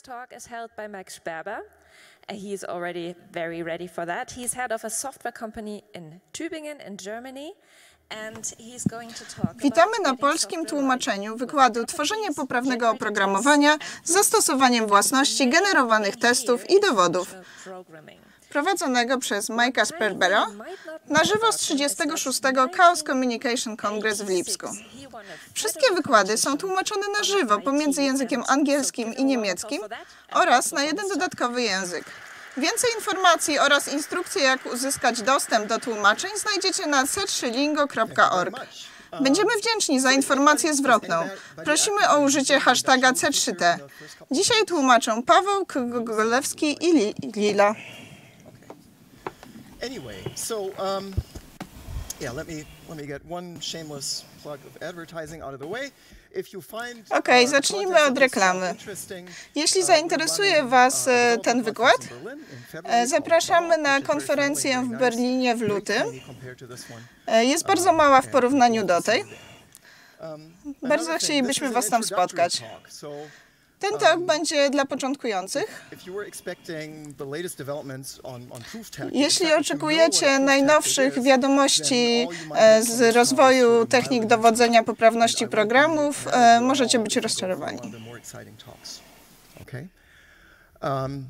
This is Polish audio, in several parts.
next talk is held by Max Sperber. Uh, He is already very ready for that. He's head of a software company in Tübingen in Germany. Witamy na polskim tłumaczeniu wykładu Tworzenie poprawnego oprogramowania z zastosowaniem własności generowanych testów i dowodów, prowadzonego przez Mike'a Sperbera na żywo z 36. Chaos Communication Congress w Lipsku. Wszystkie wykłady są tłumaczone na żywo pomiędzy językiem angielskim i niemieckim oraz na jeden dodatkowy język. Więcej informacji oraz instrukcje, jak uzyskać dostęp do tłumaczeń znajdziecie na c3lingo.org. Będziemy wdzięczni za informację zwrotną. Prosimy o użycie hashtaga C3T. Dzisiaj tłumaczą Paweł Kogolewski i Li- Lila. Anyway, so um, yeah, let me let me get one shameless plug of advertising out of the way. Uh, zacznijmy content od reklamy. Jeśli uh, zainteresuje Was, uh, e, ten wykład, e, zapraszamy na konferencję w Berlinie w lutym. E, Jest bardzo mała w porównaniu do tej. Um, Bardzo chcielibyśmy Was tam spotkać. Ten talk będzie dla początkujących. Jeśli oczekujecie najnowszych wiadomości e, z rozwoju technik dowodzenia poprawności programów, e, możecie być rozczarowani. Um,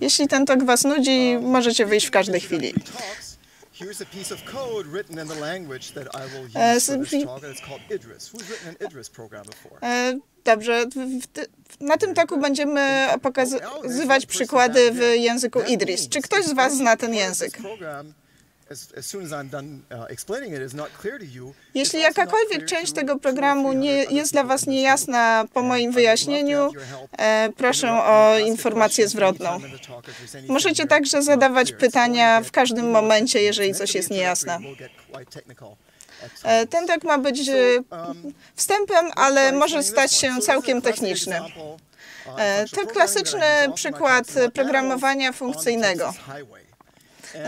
Jeśli ten talk Was nudzi, możecie wyjść w każdej chwili. Here's a piece of code written in the language that I will use E, for this talk, and it's called Idris. Who's written an Idris program before? E, Dobrze, na tym toku będziemy pokazywać przykłady w języku Idris. Czy ktoś z Was zna ten język? Jeśli jakakolwiek część tego programu nie jest dla Was niejasna po moim wyjaśnieniu, e, proszę o informację zwrotną. Możecie także zadawać pytania w każdym momencie, jeżeli coś jest niejasne. E, Ten tok ma być e, wstępem, ale może stać się całkiem techniczny. E, To klasyczny przykład programowania funkcyjnego.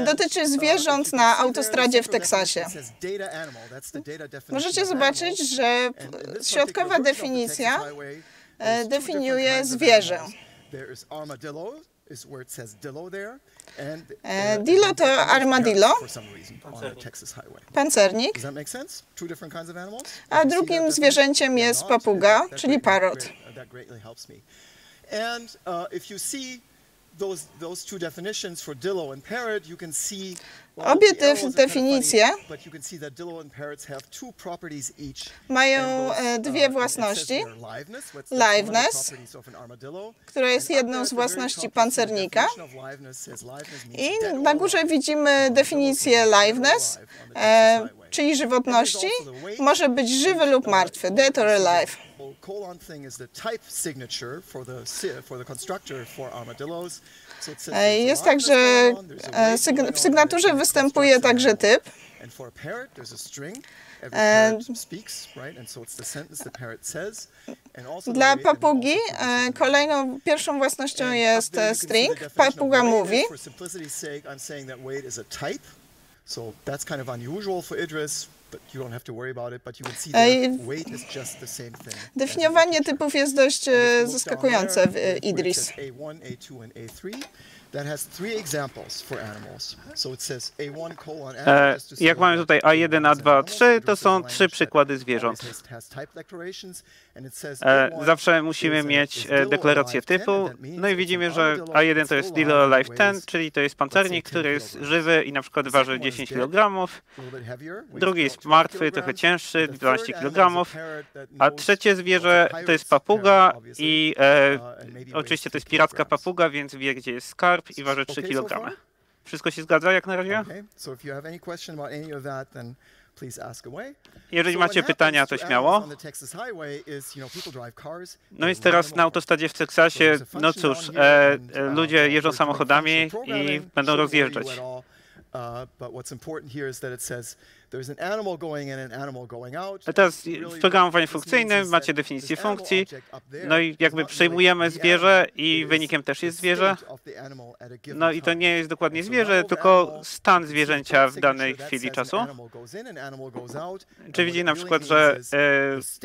Dotyczy zwierząt na autostradzie w Teksasie. Możecie zobaczyć, że środkowa definicja e, definiuje zwierzę. E, Dillo to armadillo, pancernik, a drugim zwierzęciem jest papuga, czyli parrot. That- That greatly helps me. And uh, if you see those, those two definitions for Dillo and parrot, you can see well, Obie te definicje. Mają e, uh, dwie says własności, liveness, która jest jedną z własności pancernika. I na górze widzimy definicję liveness, e, czyli żywotności. Może być żywy lub martwy, dead or alive. colon thing is the type signature for the for the constructor for armadillos. E, Jest także, e, w sygnaturze występuje także typ. E, Dla papugi kolejną, pierwszą własnością jest string. Papuga mówi. So that's kind of unusual for Idris, Definiowanie typów jest dość e, zaskakujące w e, Idris. says A1, A2, and A3. That has three examples for animals. So it says A1 colon E, jak mamy tutaj A1, A1 is A2, animals. A3, to są trzy przykłady zwierząt. E, A1 Zawsze musimy mieć e, deklarację alive. 10, typu. No i widzimy, że armadillo A1 that's to jest still alive, Alive 10, weighs, czyli to jest pancernik, 10 który jest żywy i na przykład waży 10 kg. Drugi jest 12 martwy, trochę cięższy, The 12 third animal kg. a trzecie zwierzę to jest papuga i e, uh, oczywiście to jest 3 piracka papuga, więc wie gdzie jest skarb i waży 3 Okay so kg. Wszystko się zgadza jak na razie? Jeżeli macie pytania, to śmiało. No jest teraz na autostradzie w Teksasie, no cóż, e, uh, ludzie jeżdżą samochodami i będą rozjeżdżać. A teraz w programowaniu funkcyjnym macie definicję funkcji, no i jakby przyjmujemy zwierzę i wynikiem też jest zwierzę. No i to nie jest dokładnie zwierzę, tylko stan zwierzęcia w danej chwili czasu. Czy widzi na przykład, że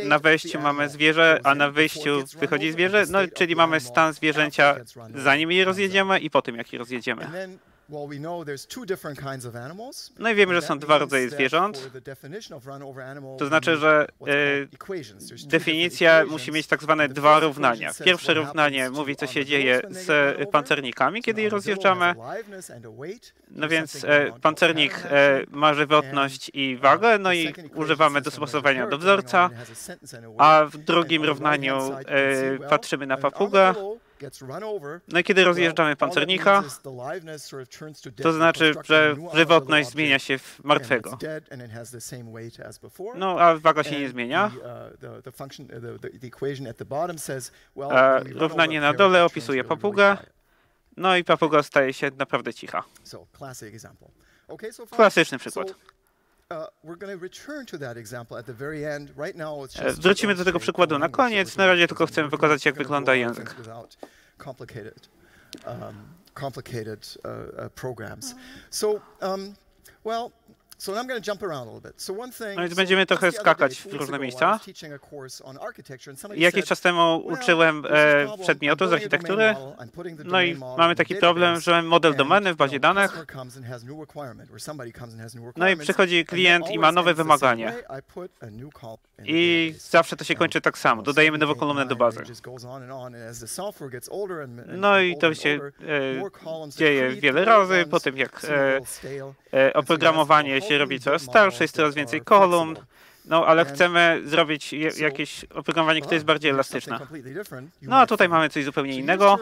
na wejściu mamy zwierzę, a na wyjściu wychodzi zwierzę, no czyli mamy stan zwierzęcia zanim je rozjedziemy i po tym jak je rozjedziemy. No i wiemy, że są dwa rodzaje zwierząt. To znaczy, że e, definicja musi mieć tak zwane dwa równania. Pierwsze równanie mówi, co się dzieje z pancernikami, kiedy je rozjeżdżamy. No więc e, pancernik e, ma żywotność i wagę, no i używamy dostosowania do wzorca, a w drugim równaniu e, patrzymy na papugę. No i kiedy rozjeżdżamy pancernika, to znaczy, że żywotność zmienia się w martwego. No, a waga się nie zmienia. A równanie na dole opisuje papugę, no i papuga staje się naprawdę cicha. Klasyczny przykład. E, Wrócimy do tego przykładu na koniec. Na razie tylko chcemy pokazać, jak wygląda język. um, complicated uh, uh, programs. So, um, well, No więc będziemy trochę skakać w różne I miejsca. Jakiś czas temu uczyłem e, przedmiotu z architektury, no i mamy taki problem, że mamy model domeny w bazie danych, no i przychodzi klient i ma nowe wymaganie. I zawsze to się kończy tak samo. Dodajemy nową kolumnę do bazy. No i to się e, dzieje wiele razy. Po tym jak e, e, oprogramowanie się robi coraz starsze, jest coraz więcej kolumn, no ale chcemy zrobić je, jakieś oprogramowanie, które jest bardziej elastyczne. No a tutaj mamy coś zupełnie innego.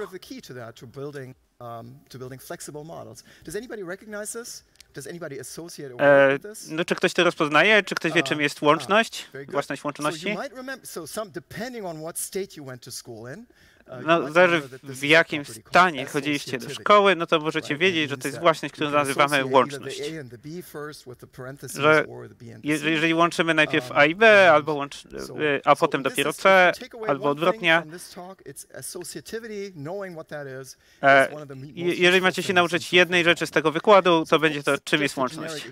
E, no, czy ktoś to rozpoznaje? Czy ktoś wie, czym jest łączność? Własność łączności? No, zależy w jakim stanie chodziliście do szkoły, no to możecie wiedzieć, że to jest własność, którą nazywamy łączność. Że jeżeli, łączymy najpierw A i B, albo łącz, e, a potem dopiero C, albo odwrotnie. E, je- jeżeli macie się nauczyć jednej rzeczy z tego wykładu, to będzie to, czym jest łączność.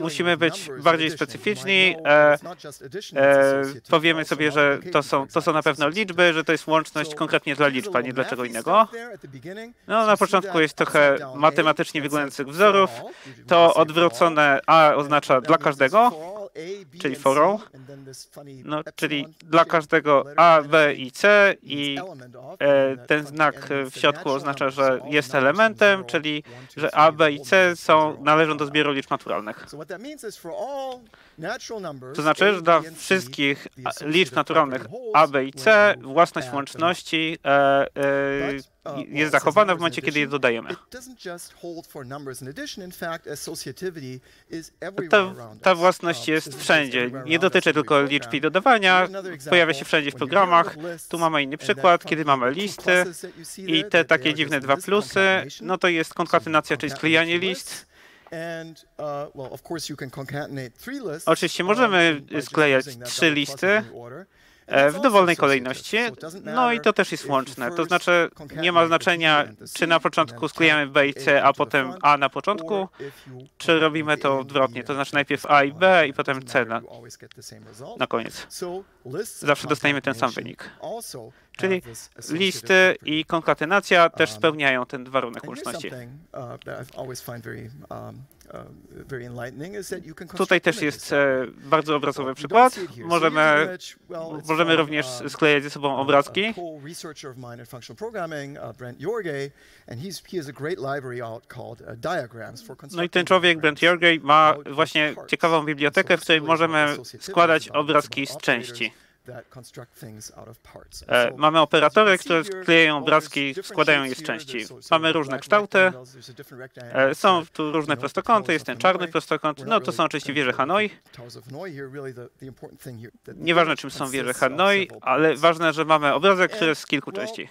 Musimy być bardziej specyficzni. E, e, powiemy sobie, że to są, to są na pewno liczby, że to jest łączność konkretnie dla liczb, a nie dla czego innego. No, na początku jest trochę matematycznie wyglądających wzorów. To odwrócone A oznacza dla każdego, czyli for all. No, czyli dla każdego A, B i C i e, ten znak w środku oznacza, że jest elementem, czyli że A, B i C są, należą do zbioru liczb naturalnych. To znaczy, że dla wszystkich liczb naturalnych A, B i C własność łączności e, e, jest zachowana w momencie, kiedy je dodajemy. Ta, ta własność jest wszędzie. Nie dotyczy tylko liczb i dodawania, pojawia się wszędzie w programach. Tu mamy inny przykład, kiedy mamy listy. i te takie dziwne dwa plusy, no to jest konkatenacja, czyli sklejanie list. Oczywiście możemy sklejać trzy listy w dowolnej kolejności, no i to też jest łączne. To znaczy nie ma znaczenia, czy na początku sklejamy B i C, a potem A na początku, czy robimy to odwrotnie, to znaczy najpierw A i B i potem C na, na koniec. Zawsze dostajemy ten sam wynik. Czyli listy i konkatenacja też spełniają ten warunek łączności. Tutaj też jest e, bardzo obrazowy przykład. Możemy, możemy również sklejać ze sobą obrazki. No i ten człowiek, Brent Jorgej, ma właśnie ciekawą bibliotekę, w której możemy składać obrazki z części. E, mamy operatory, które sklejają obrazki, składają je z części. Mamy różne kształty, e, są tu różne prostokąty, jest ten czarny prostokąt, no to są oczywiście wieże Hanoi. Nieważne czym są wieże Hanoi, ale ważne, że mamy obrazek, który jest z kilku części.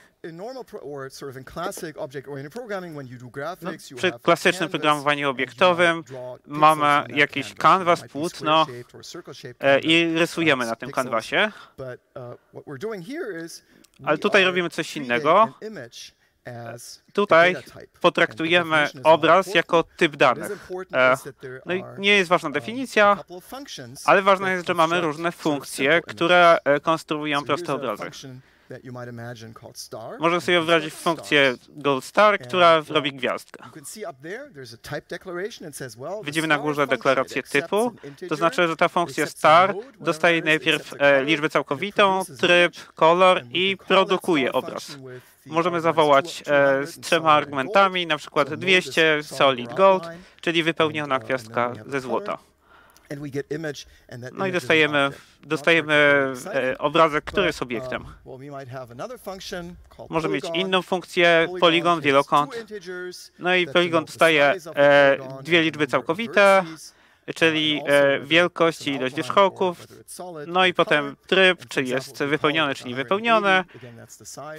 No, przy klasycznym programowaniu obiektowym mamy jakiś kanwas, płótno e, i rysujemy na tym kanwasie. Ale tutaj robimy coś innego. Tutaj potraktujemy obraz jako typ danych. E, no i nie jest ważna definicja, ale ważne jest, że mamy różne funkcje, które e, konstruują proste obrazy. Możemy sobie wyobrazić funkcję Gold Star, która robi gwiazdkę. Widzimy na górze deklarację typu, to znaczy, że ta funkcja star dostaje najpierw e, liczbę całkowitą, tryb, kolor i produkuje obraz. Możemy zawołać e, z trzema argumentami, na przykład 200 solid gold, czyli wypełniona gwiazdka ze złota. No i dostajemy, dostajemy e, obrazek, który jest obiektem. Może mieć inną funkcję, poligon, wielokąt. No i poligon dostaje e, dwie liczby całkowite, czyli e, wielkość i ilość wierzchołków, no i potem tryb, czy jest wypełniony, czy nie wypełniony,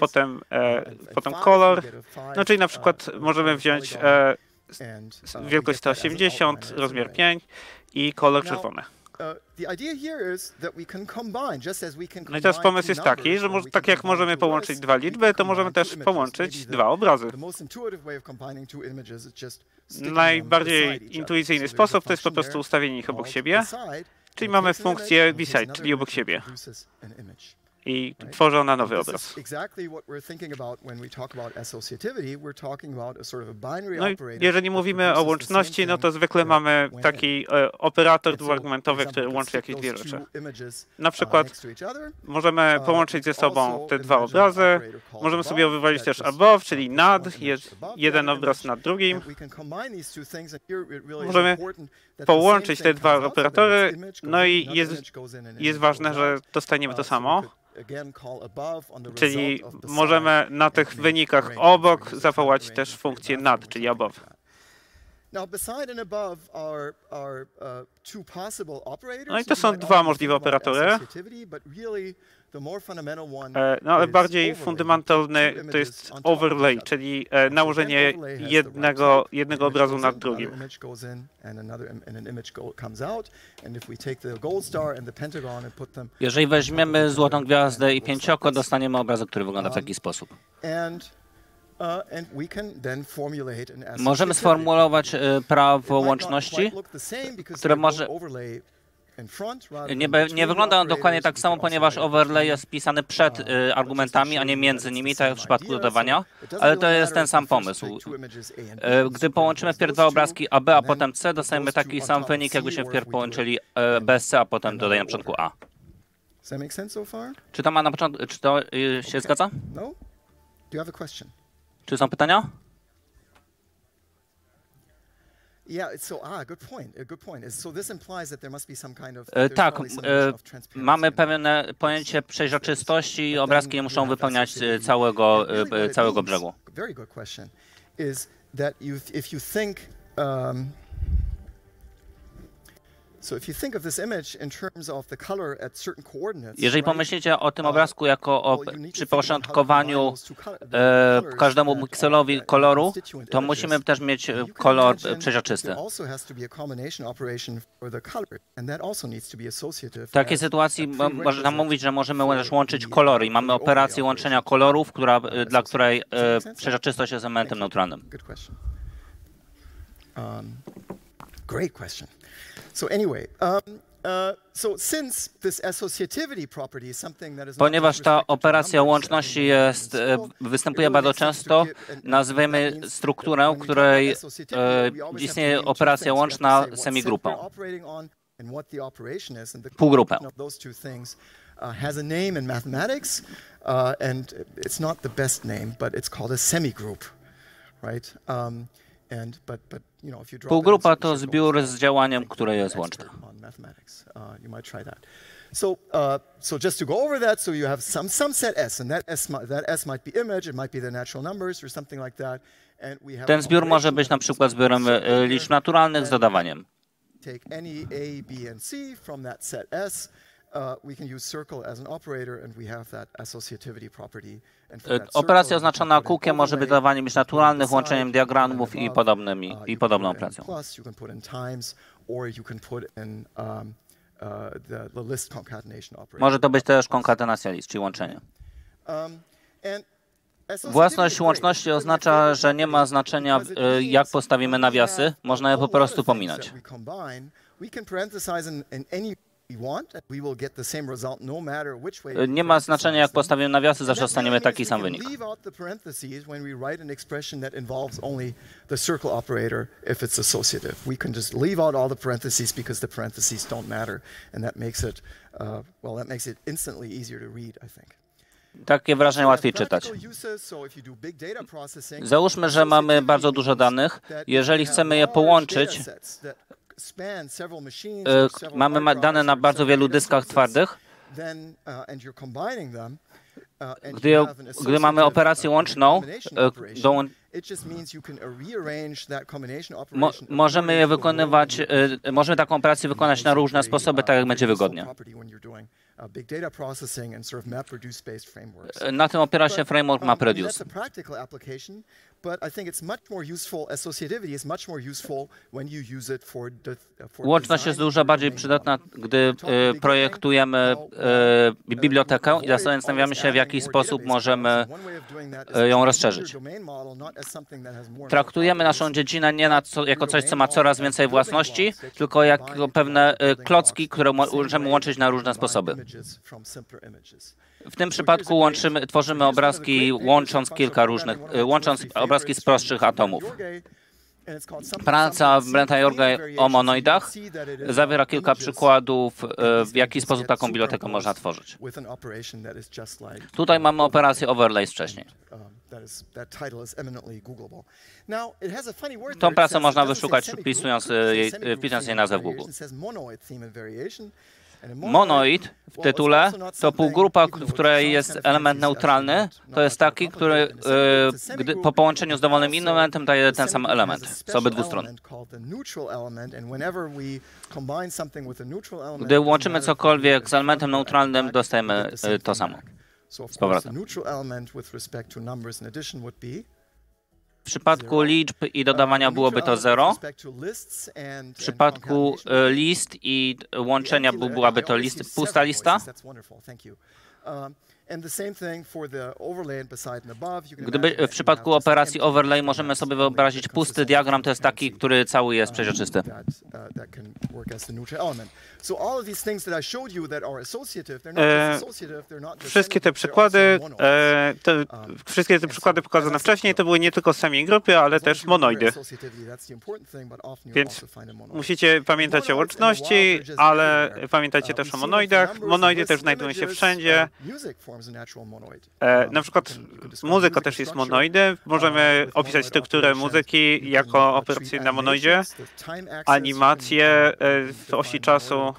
potem, e, potem kolor, no czyli na przykład możemy wziąć e, wielkość 180, rozmiar 5 i kolor czerwony. No i teraz pomysł jest taki, że może, tak jak możemy połączyć dwa liczby, to możemy też połączyć dwa obrazy. Najbardziej intuicyjny sposób to jest po prostu ustawienie ich obok siebie, czyli mamy funkcję beside, czyli obok siebie i tworzą na nowy obraz. No i jeżeli mówimy o łączności, no to zwykle mamy taki e, operator dwuargumentowy, który łączy jakieś dwie rzeczy. Na przykład możemy połączyć ze sobą te dwa obrazy, możemy sobie wywalić też above, czyli nad, jest jeden obraz nad drugim. Możemy połączyć te dwa operatory, no i jest, jest ważne, że dostaniemy to samo. Czyli możemy na tych wynikach obok zawołać też funkcję nad, czyli above. No i to są dwa możliwe operatory. E, no ale bardziej fundamentalny to jest overlay, czyli e, nałożenie jednego, jednego obrazu nad drugim. Jeżeli weźmiemy złotą gwiazdę i pięcioko, dostaniemy obrazek, który wygląda w taki sposób. Możemy sformułować e, prawo łączności, które może nie, nie wygląda on dokładnie tak samo, ponieważ overlay jest pisany przed y, argumentami, a nie między nimi, tak jak w przypadku dodawania, ale to jest ten sam pomysł. Y, gdy połączymy wpierw dwa obrazki AB, a potem C, dostajemy taki sam wynik, jakbyśmy wpierw połączyli y, B z C, a potem dodajemy na początku A. Czy to ma na początku, czy to się zgadza? No? Czy są pytania? Tak, mamy pewne pojęcie przejrzystości i obrazki nie muszą wypełniać e, całego, e, całego brzegu. Very good question is that if you think um, jeżeli pomyślicie o tym uh, obrazku jako o przyporządkowaniu e, każdemu pikselowi koloru, to musimy też mieć kolor przejrzysty. W takiej sytuacji można mówić, że możemy też łączyć kolory i mamy operację łączenia kolorów, która, e, dla której e, przejrzystość jest elementem neutralnym. Um, great question. Ponieważ ta operacja łączności jest, e, występuje bardzo często, nazwiemy strukturę, w której e, istnieje operacja łączna semigrupą, półgrupę. Uh, has a name in mathematics, uh, and it's not the best name, but it's called a semigroup, right? Um, Półgrupa to zbiór z działaniem, które jest łączne. So, uh, so just to go over that, so you have some some set S, and that S that S might be image, it might be the natural numbers or something like that. Ten zbiór może być na przykład zbiorem e, liczb naturalnych z dodawaniem. Take any A, B and C from that set S. Operacja oznaczona kółkiem może być dawaniem być naturalnych łączeniem diagramów i podobnymi i podobną operacją. Może to być też konkatenacja list, czyli łączenie. Własność łączności oznacza, że nie ma znaczenia, jak postawimy nawiasy, można je po prostu pominąć. Nie ma znaczenia, jak postawimy nawiasy, zawsze dostaniemy taki sam wynik. Uh. Takie wrażenie łatwiej czytać. Załóżmy, że mamy bardzo dużo danych. Jeżeli chcemy je połączyć, mamy dane na bardzo wielu dyskach twardych, gdy, gdy mamy operację łączną, do, Mo możemy je wykonywać, możemy taką operację wykonać na różne sposoby, tak jak będzie wygodnie. Na tym opiera się framework MapReduce. Łączność jest dużo bardziej przydatna, gdy projektujemy bibliotekę i zastanawiamy się, w jaki sposób możemy ją rozszerzyć. Traktujemy naszą dziedzinę nie co, jako coś, co ma coraz więcej własności, tylko jako pewne klocki, które możemy łączyć na różne sposoby. W tym przypadku łączymy, tworzymy obrazki łącząc kilka różnych, łącząc obrazki z prostszych atomów. Praca Brenta Jorga o monoidach zawiera kilka przykładów, w jaki sposób taką bibliotekę można tworzyć. Tutaj mamy operację overlay z wcześniej. Tą pracę można wyszukać wpisując jej, wpisując jej nazwę w Google. Monoid w tytule to półgrupa, w której jest element neutralny. To jest taki, który gdy, po połączeniu z dowolnym innym elementem daje ten sam element z obydwu stron. Gdy łączymy cokolwiek z elementem neutralnym, dostajemy to samo z powrotem. W przypadku liczb i dodawania byłoby to 0. W przypadku list i łączenia byłaby to list, pusta lista. Gdyby w przypadku operacji overlay możemy sobie wyobrazić pusty diagram, to jest taki, który cały jest przeźroczysty. E, wszystkie te przykłady, e, te, wszystkie te przykłady pokazane wcześniej, to były nie tylko sami grupy, ale też monoidy. Więc musicie pamiętać o łączności, ale pamiętajcie też o monoidach. Monoidy też znajdują się wszędzie. E, na przykład muzyka też jest monoidem. Możemy opisać strukturę muzyki jako operację na monoidzie. Animacje e, w osi czasu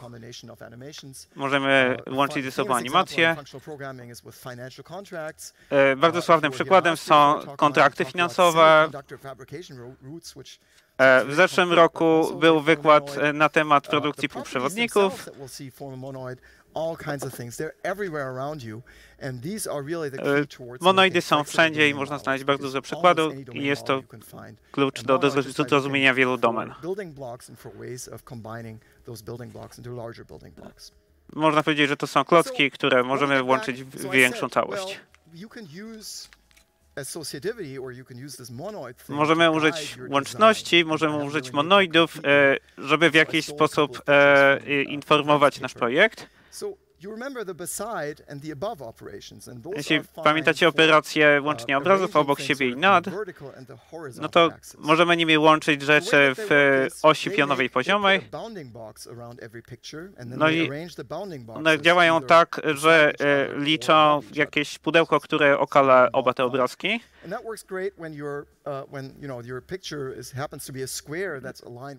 możemy łączyć ze sobą animacje. E, bardzo sławnym przykładem są kontrakty finansowe. W zeszłym roku był wykład na temat produkcji półprzewodników. Monoidy są wszędzie i można znaleźć bardzo dużo przykładów i jest to klucz do, do zrozumienia wielu domen. Można powiedzieć, że to są klocki, które możemy włączyć w większą całość. Możemy użyć łączności, możemy użyć monoidów, e, żeby w jakiś sposób e, informować nasz projekt. So Jeśli pamiętacie operację łączenia obrazów obok siebie i nad, no to możemy nimi łączyć rzeczy w osi pionowej poziomej. No i one działają tak, że e, liczą jakieś pudełko, które okala oba te obrazki.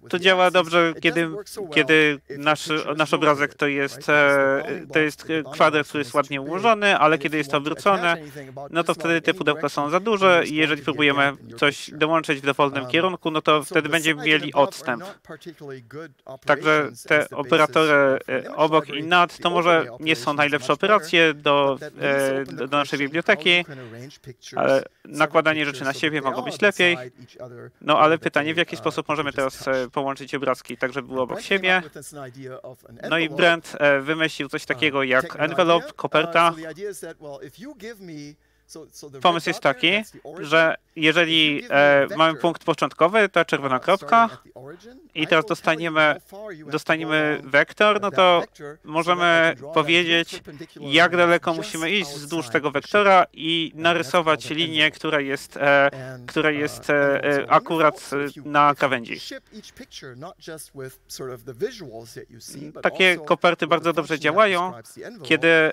To działa dobrze, kiedy, kiedy nasz, nasz obrazek to jest to jest kwadrat, który jest ładnie ułożony, ale kiedy jest to obrócone, no to wtedy te pudełka są za duże i jeżeli próbujemy coś dołączyć w dowolnym kierunku, no to wtedy będziemy mieli odstęp. Także te operatory obok i nad to może nie są najlepsze operacje do, do naszej biblioteki, ale nakładanie rzeczy na siebie mogą być lepiej. No ale pytanie, w jaki sposób możemy teraz połączyć obrazki tak, żeby były obok siebie. No i Brent wymyślił coś takiego jak envelope, koperta. Pomysł jest taki, że jeżeli e, mamy punkt początkowy, ta czerwona kropka i teraz dostaniemy, dostaniemy wektor, no to możemy powiedzieć, jak daleko musimy iść wzdłuż tego wektora i narysować linię, która jest, e, która jest e, e akurat na krawędzi. Takie koperty bardzo dobrze działają, kiedy e,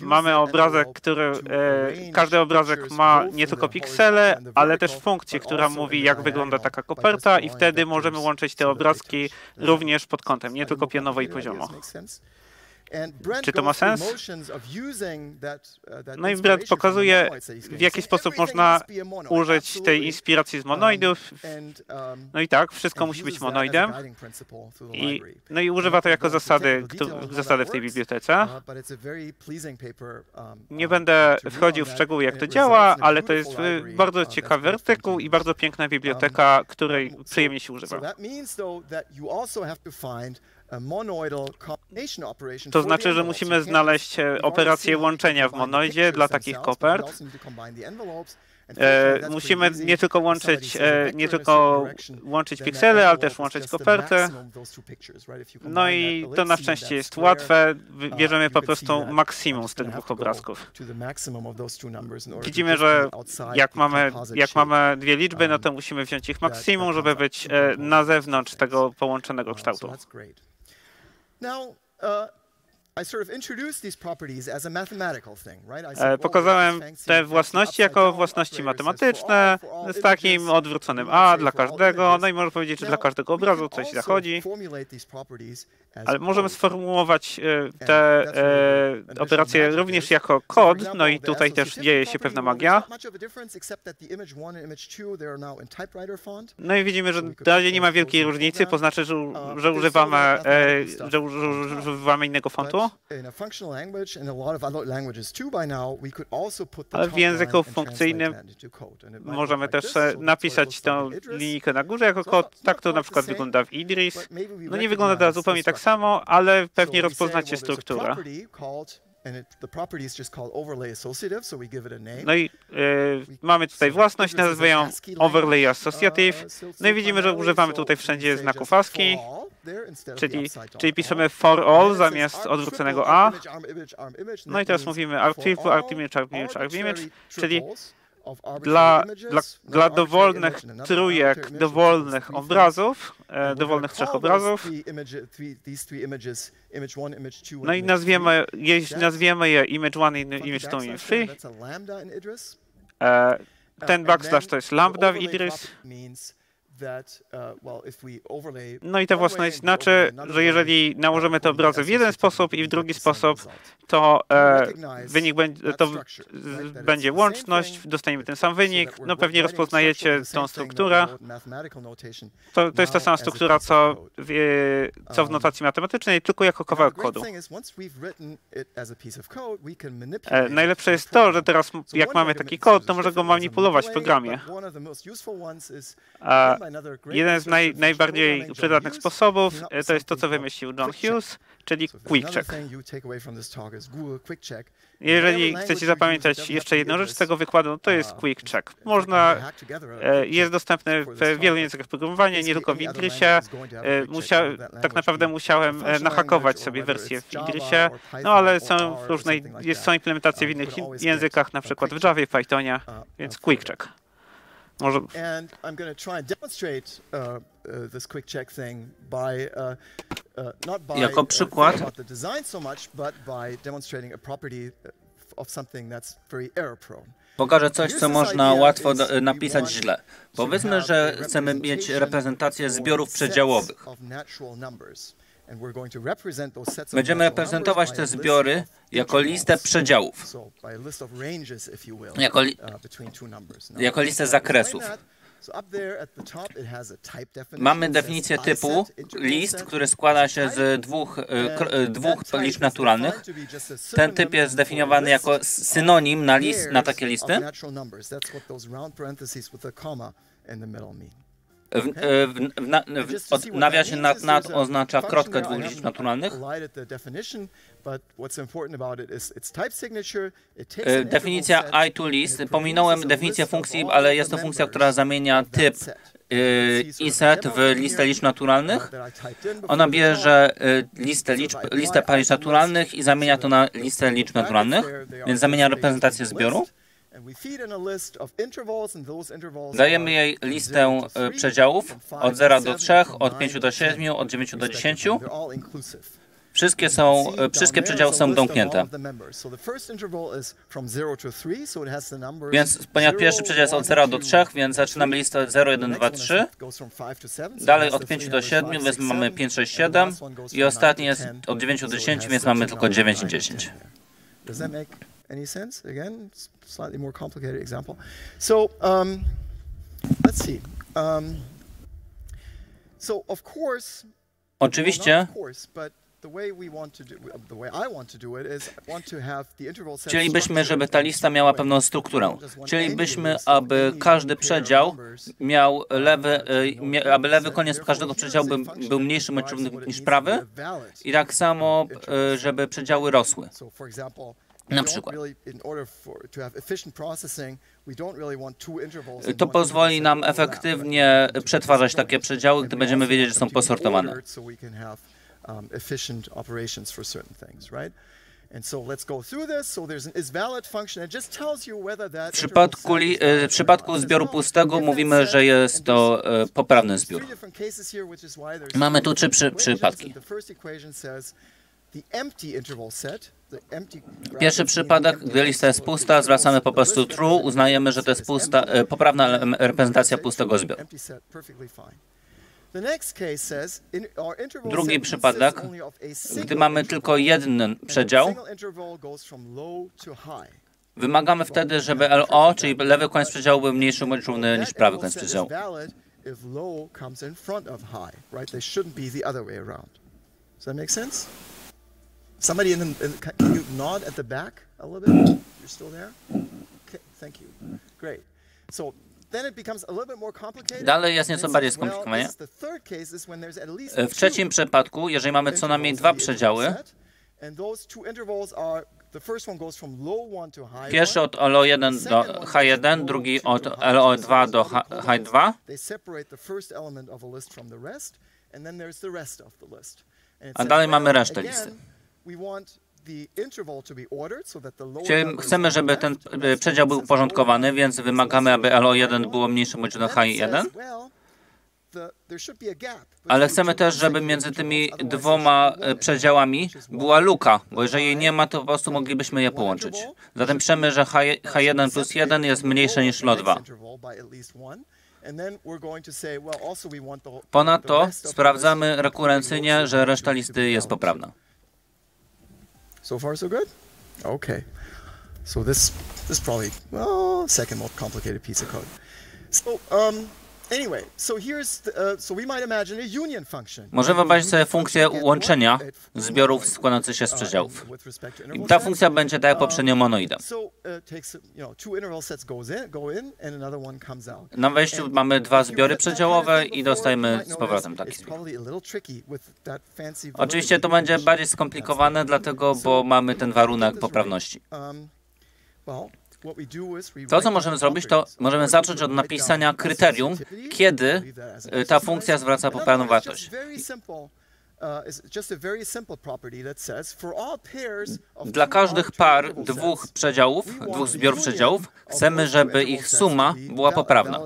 mamy obrazek, który e, każdy obrazek ma nie tylko piksele, ale też funkcję, która mówi, jak wygląda taka koperta i wtedy możemy łączyć te obrazki również pod kątem, nie tylko pionowo i poziomo. Czy to ma sens? No i Brent pokazuje, w jaki sposób można użyć tej inspiracji z monoidów. No i tak, wszystko musi być monoidem. I, no i używa to jako zasady, zasady w tej bibliotece. Nie będę wchodził w szczegóły, jak to działa, ale to jest bardzo ciekawy artykuł i bardzo piękna biblioteka, której przyjemnie się używa. To znaczy, że musimy znaleźć operację łączenia w monoidzie dla takich kopert. E, musimy nie tylko łączyć, e, nie tylko łączyć piksele, ale też łączyć koperty. No i to na szczęście jest łatwe. Bierzemy po prostu maksimum z tych dwóch obrazków. Widzimy, że jak mamy, jak mamy dwie liczby, no to musimy wziąć ich maksimum, żeby być e, na zewnątrz tego połączonego kształtu. Now, uh, Pokazałem te własności jako własności matematyczne z takim odwróconym A dla każdego, no i można powiedzieć, że dla każdego obrazu coś zachodzi. Ale możemy sformułować e, te e, operacje również jako kod, no i tutaj też dzieje się pewna magia. No i widzimy, że dalej nie ma wielkiej różnicy, to znaczy, że, że używamy, e, że używamy innego fontu. Ale w języku funkcyjnym możemy też napisać tę linijkę na górze jako kod. Tak to na przykład wygląda w Idris. No nie wygląda zupełnie tak samo, ale pewnie rozpoznacie strukturę. No i e, mamy tutaj własność, nazywamy ją Overlay Associative. No i widzimy, że używamy tutaj wszędzie znaków ASCII, czyli, czyli piszemy for all zamiast odwróconego A. No i teraz mówimy archive, archimage, archimage, archimage, czyli dla, dla, dla dowolnych trójek, dowolnych obrazów, e, dowolnych trzech obrazów. No i nazwiemy je, nazwiemy je image 1, image 2, image 3. E, ten backslash to jest lambda w Idris. Uh, no i ta własność znaczy, że jeżeli nałożymy te obrazy w jeden sposób i w drugi sposób, to e, wynik będzie, to będzie łączność, dostaniemy ten sam wynik. No pewnie rozpoznajecie tą strukturę. To, to jest ta sama struktura, co w, co w um, notacji matematycznej, tylko jako kawałek kodu. E, najlepsze jest to, że teraz jak mamy taki kod, to możemy go manipulować w programie. A jeden z naj, najbardziej przydatnych sposobów to jest to, co wymyślił John Hughes, czyli quick check. Jeżeli chcecie zapamiętać jeszcze jedną rzecz z tego wykładu, no to jest quick check. Można, e, jest dostępny w wielu językach programowania, nie tylko w Idrisie. E, musia, tak naprawdę musiałem e, nahakować sobie wersję w Idrisie, no ale są różne, jest, są implementacje w innych językach, na przykład w Javie, Pythonie, więc quick check. Może... And I'm going to try and demonstrate uh, uh, this quick check thing by uh, uh, not by jako przykład about the design so much, but by demonstrating a property of something that's very error prone. Pokażę coś, co można łatwo napisać źle. Powiedzmy, że chcemy mieć reprezentację zbiorów przedziałowych. Będziemy reprezentować te zbiory jako listę przedziałów, jako, li jako listę zakresów. Mamy definicję typu list, który składa się z dwóch, e, e, dwóch liczb naturalnych. Ten typ jest zdefiniowany jako synonim na, list, na takie listy. W, e, w, w, na, w, od, nawiasie nad, nad oznacza krotkę dwóch liczb naturalnych. E, definicja i2list. Pominąłem definicję funkcji, ale jest to funkcja, która zamienia typ iset w listę liczb naturalnych. Ona bierze listę, liczb, listę par liczb naturalnych i zamienia to na listę liczb naturalnych, więc zamienia reprezentację zbioru. Dajemy jej listę e, przedziałów od 0 do 3, od 5 do 7, od 9 do 10. Wszystkie, są, e, wszystkie przedziały są domknięte. Więc ponieważ pierwszy przedział jest od 0 do 3, więc zaczynamy listę od 0, 1, 2, 3. Dalej od 5 do 7, więc mamy 5, 6, 7. I ostatni jest od 9 do 10, więc mamy tylko 9 i 10. Any sense? Again, slightly more complicated example. So um, let's see. Um, so of course, oczywiście, Chcielibyśmy, żeby ta lista miała pewną strukturę. Chcielibyśmy, aby każdy przedział miał lewy, e, aby lewy koniec każdego przedziału był mniejszy niż prawy i tak samo, e, żeby przedziały rosły. Na przykład. To pozwoli nam efektywnie przetwarzać takie przedziały, gdy będziemy wiedzieć, że są posortowane. W przypadku, w przypadku zbioru pustego mówimy, że jest to e, poprawny zbiór. Mamy tu trzy przy, przypadki. Pierwszy przypadek, gdy lista jest pusta, zwracamy po prostu true, uznajemy, że to jest pusta, e, poprawna reprezentacja pustego zbioru. Drugi przypadek, gdy mamy tylko jeden przedział, wymagamy wtedy, żeby LO, czyli lewy koniec przedziału był mniejszy bądź równy niż prawy koniec przedziału. Does that make sense? Somebody in the, in, can you nod at the back a little bit? You're still there? Okay, thank you. Great. So Dalej jest nieco bardziej skomplikowanie. W trzecim przypadku, jeżeli mamy co najmniej dwa przedziały, Pierwszy od LO1 do H1, drugi od LO2 do H2. A dalej mamy resztę listy. Chcemy, żeby ten e, przedział był uporządkowany, więc wymagamy, aby LO1 było mniejsze bądź do HI1. Ale chcemy też, żeby między tymi dwoma e, przedziałami była luka, bo jeżeli jej nie ma, to po prostu moglibyśmy je połączyć. Zatem piszemy, że H1 plus 1 jest mniejsze niż LO2. Ponadto sprawdzamy rekurencyjnie, że reszta listy jest poprawna. So far, so good? Okay. So this, this is probably, well, second most complicated piece of code. So, um, Możemy wyobrazić sobie funkcję łączenia zbiorów składających się z przedziałów. I ta funkcja będzie tak jak poprzednio monoidem. Na wejściu mamy dwa zbiory przedziałowe i dostajemy z powrotem taki zbiór. Oczywiście to będzie bardziej skomplikowane, dlatego, bo mamy ten warunek poprawności. To, co możemy zrobić, to możemy zacząć od napisania kryterium, kiedy y, ta funkcja zwraca poprawną wartość. Dla każdych par dwóch przedziałów, dwóch zbiorów przedziałów, chcemy, żeby ich suma była poprawna.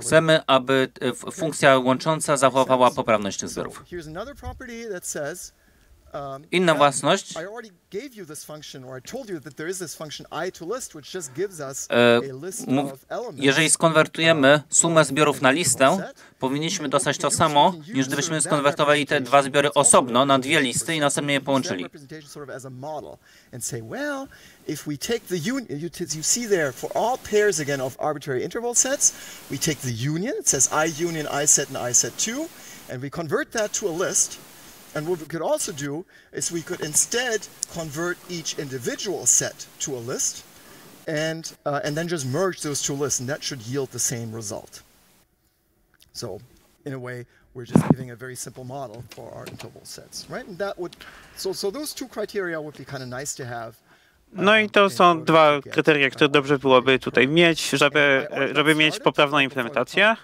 Chcemy, aby y, funkcja łącząca zachowała poprawność tych zbiorów. Inna własność jeżeli skonwertujemy sumę zbiorów na listę, powinniśmy dostać to samo, niż gdybyśmy skonwertowali te dwa zbiory osobno na dwie listy i następnie je połączyli. if we take the union, you, you, see there for all pairs again of arbitrary interval sets, we take the union, it says I union I set and I set 2, and we convert that to a list. And what we could also do is we could instead convert each individual set to a list and, uh, and then just merge those two lists, and that should yield the same result. So, in a way, we're just giving a very simple model for our interval sets, right? And that would, so, so those two criteria would be kind of nice to have No i to są dwa kryteria, które dobrze byłoby tutaj mieć, żeby, żeby mieć poprawną implementację.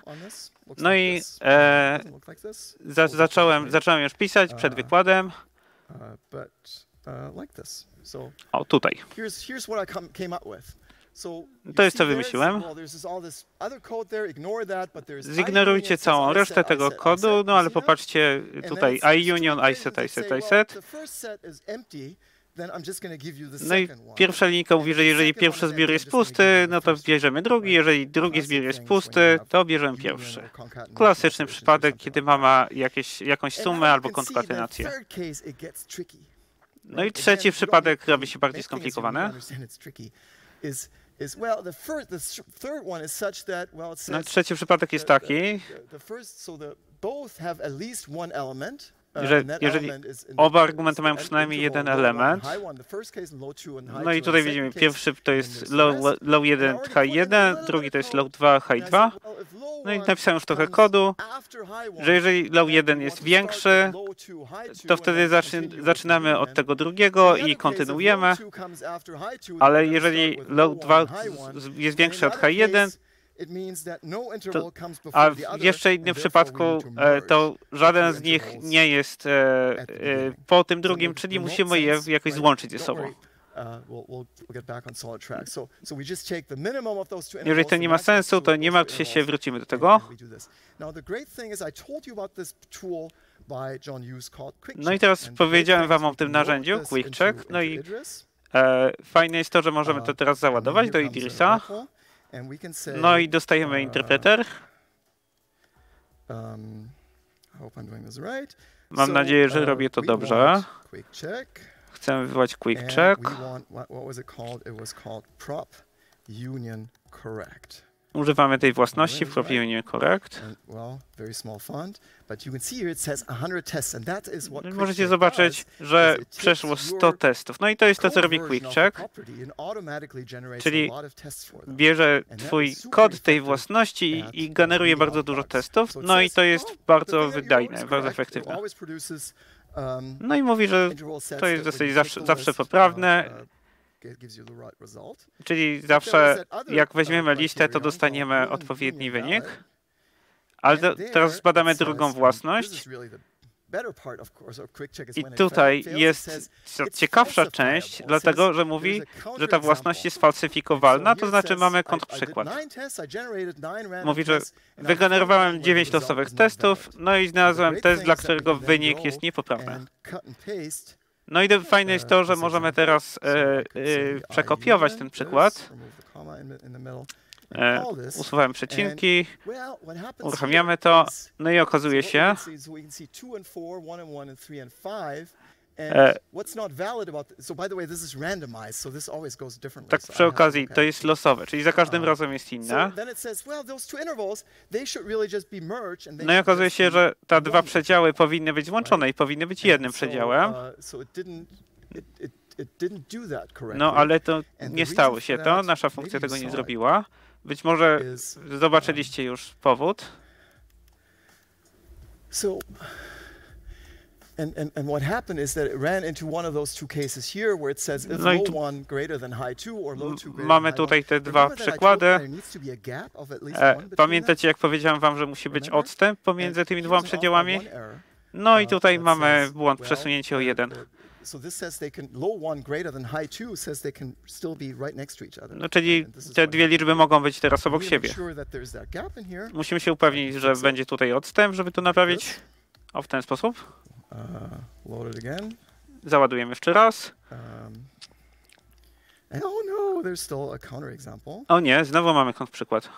No i e, za, zacząłem, zacząłem już pisać przed wykładem. O, tutaj. To jest co wymyśliłem. Zignorujcie całą resztę tego kodu, no ale popatrzcie tutaj I union, I set, I set, I set. No i pierwsza linijka mówi, że jeżeli pierwszy zbiór jest pusty, no to bierzemy drugi, jeżeli drugi zbiór jest pusty, to bierzemy pierwszy. Klasyczny przypadek, kiedy mamy jakieś, jakąś sumę albo konkatynację. No i trzeci przypadek robi się bardziej skomplikowany. No trzeci przypadek jest taki, że jeżeli oba argumenty mają przynajmniej jeden element, no i tutaj widzimy, pierwszy to jest low, low 1 high 1, drugi to jest low 2 high 2. No i napisałem już trochę kodu, że jeżeli low 1 jest większy, to wtedy zaczynamy od tego drugiego i kontynuujemy, ale jeżeli low 2 jest większy od high 1, to, a w jeszcze innym przypadku e, to żaden z nich nie jest e, e, po tym drugim, czyli musimy je jakoś złączyć ze sobą. Jeżeli to nie ma sensu, to nie martwcie się, wrócimy do tego. No i teraz powiedziałem wam o tym narzędziu, Quick Check. No i e, fajne jest to, że możemy to uh, teraz załadować do Idrisa. No i dostajemy uh, interpreter. Um, Mam nadzieję, że uh, robię to dobrze. Chcemy wywołać quick check. Używamy tej własności w Union Correct. Możecie zobaczyć, że przeszło 100 testów. No i to jest to, co robi Quick Check, czyli bierze twój kod tej własności i generuje bardzo dużo testów. No i to jest bardzo wydajne, bardzo efektywne. Um, no i mówi, że to jest dosyć zawsze, zawsze poprawne. Czyli zawsze jak weźmiemy listę, to dostaniemy odpowiedni wynik. Ale teraz zbadamy drugą własność. I tutaj jest ciekawsza część, dlatego że mówi, że ta własność jest falsyfikowalna, to znaczy mamy kontrprzykład. Mówi, że wygenerowałem 9 losowych testów, no i znalazłem test, dla którego wynik jest niepoprawny. No i fajne jest to, że możemy teraz e, e, przekopiować ten przykład. E, usuwałem przecinki, uruchamiamy to, no i okazuje się, tak przy okazji, to jest losowe, czyli za każdym razem jest inne. No i okazuje się, że te dwa przedziały powinny być złączone i powinny być jednym przedziałem. No ale to nie stało się to, nasza funkcja tego nie zrobiła. Być może zobaczyliście już powód. And, and, and what happened is that it ran into one of those two cases here where it says if no low one greater than high two or low two greater Mamy tutaj te dwa przykłady. E, pamiętacie, jak powiedziałem wam, że musi być odstęp pomiędzy tymi dwoma przedziałami? No i uh, tutaj mamy błąd przesunięcie o jeden. No czyli te dwie liczby mogą być teraz obok siebie. Musimy się upewnić, że będzie tutaj odstęp, żeby to naprawić. O, w ten sposób. Załadujemy jeszcze raz. Um, oh no, there's still a counterexample. O nie, znowu mamy kontrprzykład.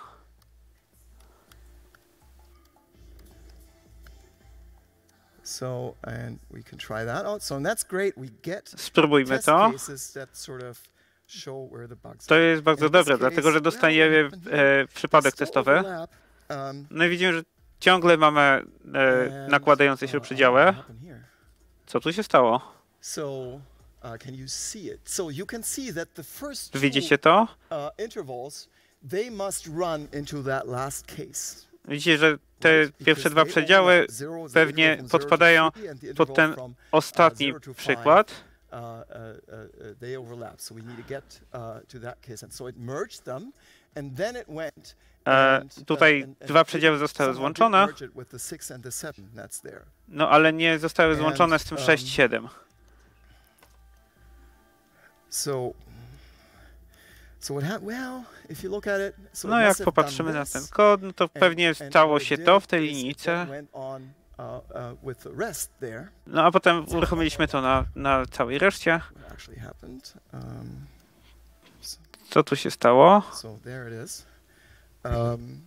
So, and we can try that out. So, and that's great. We get Spróbujmy test to. cases that sort of show where the bugs To jest bardzo dobre, dlatego że dostajemy e, przypadek testowy. um, No i widzimy, że ciągle mamy e, nakładające się uh, przydziały. Co tu się stało? Uh, Widzicie to? uh. Widzicie, że te pierwsze dwa przedziały pewnie podpadają pod ten ostatni przykład. E, uh, tutaj dwa przedziały zostały złączone, no ale nie zostały złączone z tym um, 6-7. So, so what happened? Well, if you look at it, so it No jak popatrzymy na ten kod, no to pewnie stało się to w tej linijce. uh, uh. No a potem uruchomiliśmy to na, na całej reszcie. What actually happened? Um, Co tu się stało? so there it is. Um,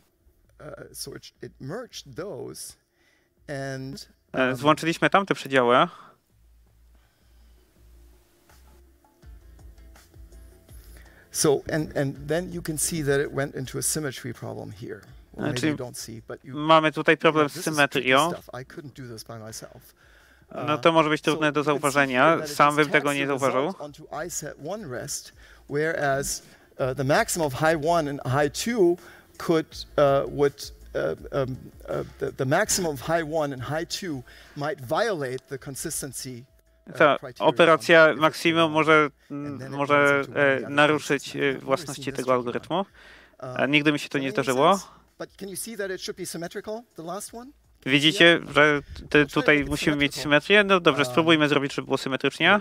uh, so it, it merged those, and E, um, Złączyliśmy tamte przedziały. so and and then you can see that it went into a symmetry problem here. Well, maybe you don't see, but you. Mamy tutaj problem z symetrią. stuff. I couldn't do this by myself. No Uh, to może być trudne do zauważenia. Sam bym tego nie zauważył. Whereas uh, the maximum of high one and high two could uh, would uh, um, uh, the, the maximum of high one and high two might violate the consistency. uh, Ta operacja maksimum może, it może e, naruszyć e, własności tego algorytmu. A Nigdy mi się to nie zdarzyło. Widzicie, że ty, tutaj musimy mieć symetrię? No dobrze, spróbujmy zrobić, żeby było symetrycznie.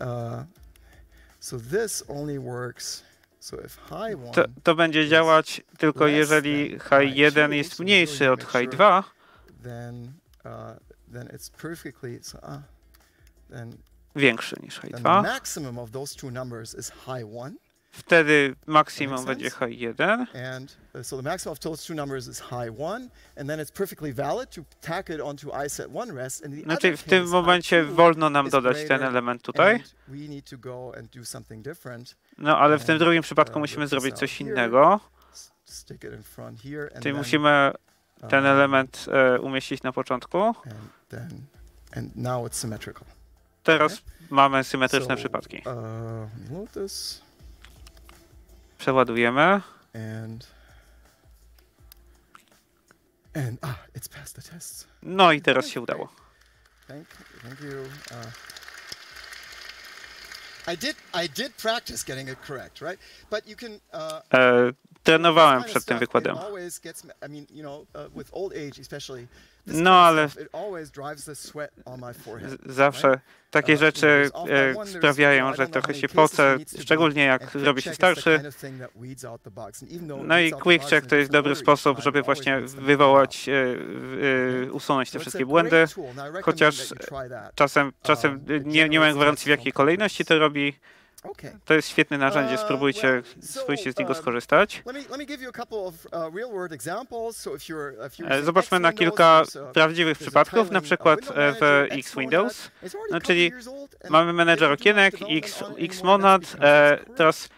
Uh, so, this only works. So if high one, To, to będzie działać tylko jeżeli H1 jest mniejszy od H2. then uh, then it's perfectly so, uh, then Większy niż the H2. Wtedy maksimum będzie H1. and uh, so the maximum of those two numbers is high one, and then it's perfectly valid to tack it onto i set one rest. And the Znaczy w tym momencie I2 wolno nam dodać ten element tutaj. No ale w tym drugim przypadku uh, musimy work this zrobić coś innego. Czyli musimy ten um, element e, umieścić na początku. Teraz mamy symetryczne przypadki. Uh, Przeładujemy. and and ah, it's passed the tests. No i teraz się udało. Thank, thank you. Uh, I did I did practice getting it correct, right? But you can. Uh, E, trenowałem przed tym wykładem. It always gets. me- I mean, you know, uh, with old age especially. No, ale- Zawsze takie Uh, rzeczy e, sprawiają, że trochę się be, szczególnie jak robi się starszy. No i quick check in to jest dobry sposób, żeby właśnie wywołać, e, e, usunąć te wszystkie błędy. chociaż. Czasem, czasem Um, nie, nie mam generates gwarancji w jakiej kolejności to robi. To jest świetne narzędzie, Uh, spróbujcie, spróbujcie z niego um, skorzystać. E, Zobaczmy na kilka prawdziwych przypadków, na przykład e, w manager, X. Windows. No, czyli Mamy menedżer okienek, X, X Monad, e, teraz e,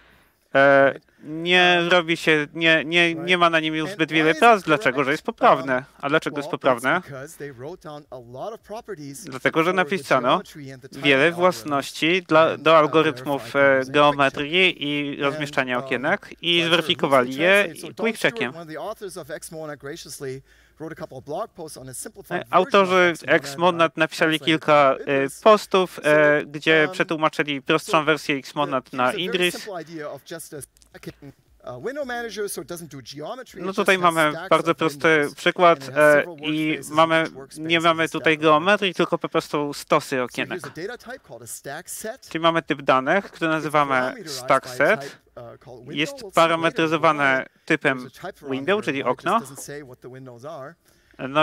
nie robi się, nie, nie, nie ma na nim już zbyt wiele prac. Dlaczego? Że jest poprawne. A dlaczego jest poprawne? Dlatego, że napisano wiele własności dla, do algorytmów e, geometrii i rozmieszczania um, okienek i zweryfikowali je translate. E, Autorzy Xmonad, uh, napisali kilka e, postów, e, gdzie um, przetłumaczyli prostszą wersję Xmonad na Idris. uh, No tutaj mamy bardzo prosty przykład i mamy, nie mamy tutaj stack geometrii, tylko po prostu stosy okienek. stack set. Czyli mamy typ danych, który nazywamy a type, uh. Jest We'll typem window, czyli okno. no,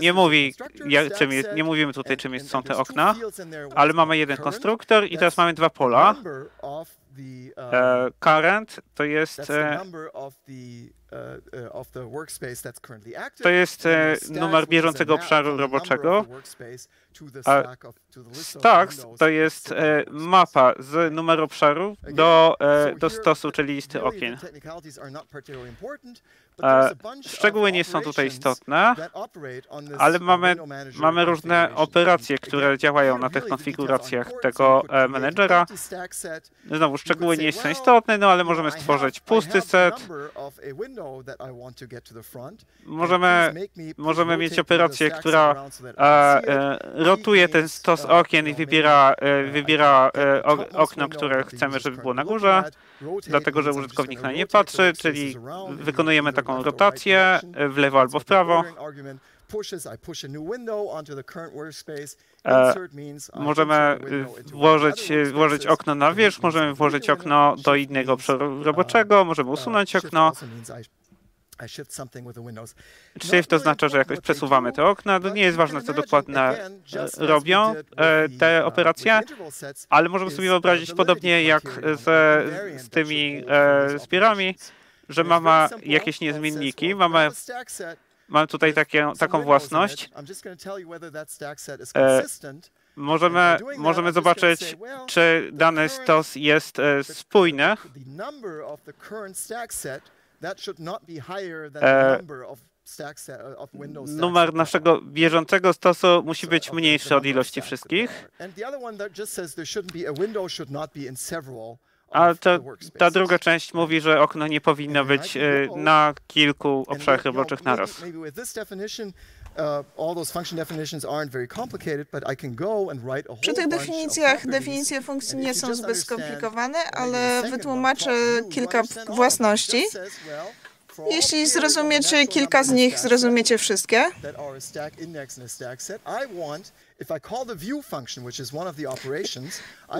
nie mówi, jak, czym jest, nie mówimy tutaj, czym jest, są te okna, ale mamy jeden konstruktor i teraz mamy dwa pola. E, current to jest e, to jest e, numer bieżącego obszaru roboczego, a stacks to jest e, mapa z numeru obszaru do, e, do stosu, czyli listy okien. Szczegóły nie są tutaj istotne, ale mamy, mamy różne operacje, które działają na tych konfiguracjach tego menedżera. Znowu, szczegóły nie są istotne, no ale możemy stworzyć pusty set. Możemy, możemy mieć operację, która e, rotuje ten stos okien i wybiera, e, wybiera e, okno, które chcemy, żeby było na górze, dlatego że użytkownik na nie patrzy, czyli wykonujemy taką rotację w lewo albo w prawo. E, możemy włożyć, włożyć okno na wierzch, możemy włożyć okno do innego obszaru roboczego, możemy usunąć okno. Shift to oznacza, że jakoś przesuwamy te okna. To nie jest ważne, co dokładnie robią e, te operacje, ale możemy sobie wyobrazić podobnie jak z, z tymi e, zbiorami, że mamy jakieś niezmienniki, mamy mamy tutaj takie, taką własność. E, możemy, możemy zobaczyć, czy dany stos jest e, spójny. E, numer naszego bieżącego stosu musi być mniejszy od ilości wszystkich. A ta, ta druga część mówi, że okno nie powinno być e, na kilku obszarach roboczych naraz. Przy tych definicjach definicje funkcji nie są zbyt skomplikowane, ale wytłumaczę kilka własności. Jeśli zrozumiecie kilka z nich, zrozumiecie wszystkie.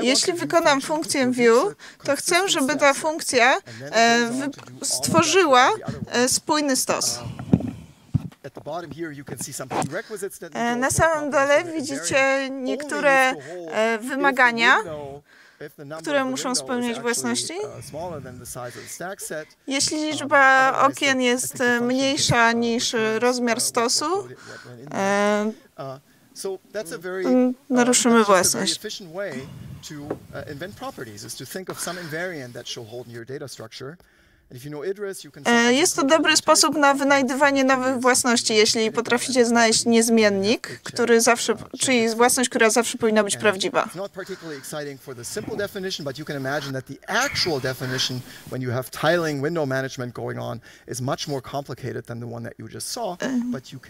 Jeśli wykonam funkcję view, to chcę, żeby ta funkcja e, stworzyła e, spójny stos. E, na samym dole widzicie niektóre wymagania, które muszą spełniać własności. Jeśli liczba okien jest mniejsza niż rozmiar stosu, naruszymy własność. to invent properties is to think of some invariant that shall hold in your data structure E, jest to dobry sposób na wynajdywanie nowych własności, jeśli potraficie znaleźć niezmiennik, który zawsze, czyli własność, która zawsze powinna być prawdziwa.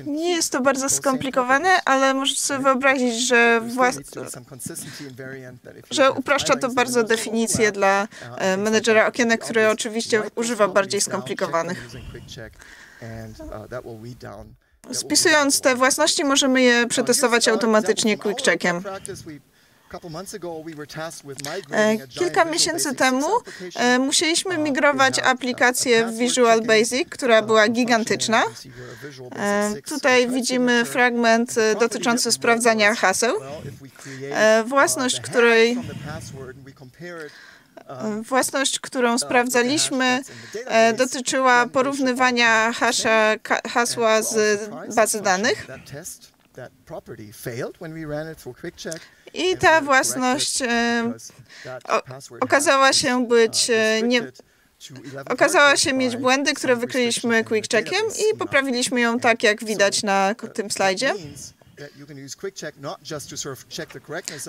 Nie jest to bardzo skomplikowane, ale możecie sobie wyobrazić, że, że upraszcza to bardzo definicję dla uh, e, menedżera okienek, który oczywiście używa używa bardziej skomplikowanych. Spisując te własności, możemy je przetestować automatycznie quick-checkiem. E, kilka miesięcy temu e, musieliśmy migrować aplikację w Visual Basic, która była gigantyczna. E, tutaj widzimy fragment dotyczący sprawdzania haseł. Własność, której Własność, którą sprawdzaliśmy, e, dotyczyła porównywania hasza, hasła z bazy danych. I ta własność e, okazała się być nie, okazała się mieć błędy, które wykryliśmy quick checkiem i poprawiliśmy ją tak, jak widać na tym slajdzie.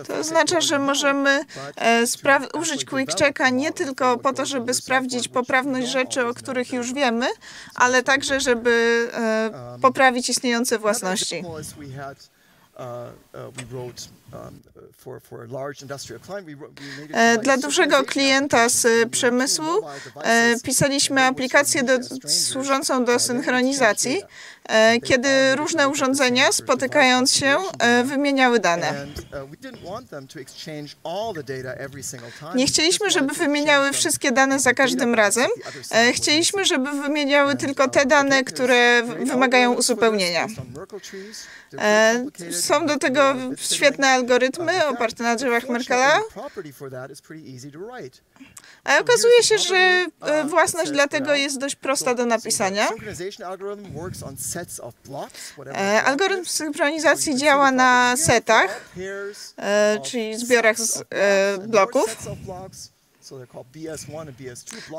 To oznacza, że możemy e, użyć quick checka nie tylko po to, żeby sprawdzić poprawność rzeczy, o których już wiemy, ale także, żeby e, um, poprawić istniejące własności. Dla dużego klienta z przemysłu pisaliśmy aplikację do, służącą do synchronizacji, kiedy różne urządzenia spotykając się wymieniały dane. Nie chcieliśmy, żeby wymieniały wszystkie dane za każdym razem. Chcieliśmy, żeby wymieniały tylko te dane, które wymagają uzupełnienia. E, są do tego świetne algorytmy oparte na drzewach Merkela. A okazuje się, że e, własność dlatego jest dość prosta do napisania. E, algorytm synchronizacji działa na setach, czyli zbiorach z bloków.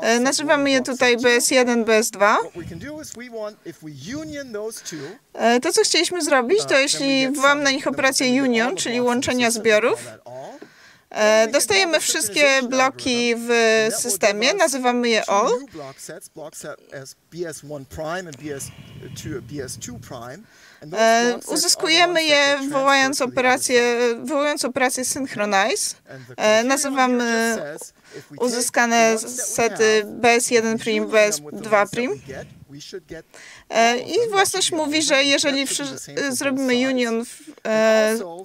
E, nazywamy je tutaj BS1, BS2. E, to, co chcieliśmy zrobić, to jeśli włam na nich operację union, czyli łączenia zbiorów, e, Dostajemy wszystkie bloki w systemie, nazywamy je all. E, uzyskujemy je wywołując operację, wywołując operację Synchronize. E, nazywamy uzyskane sety BS1', BS2'. E, I własność mówi, że jeżeli zrobimy union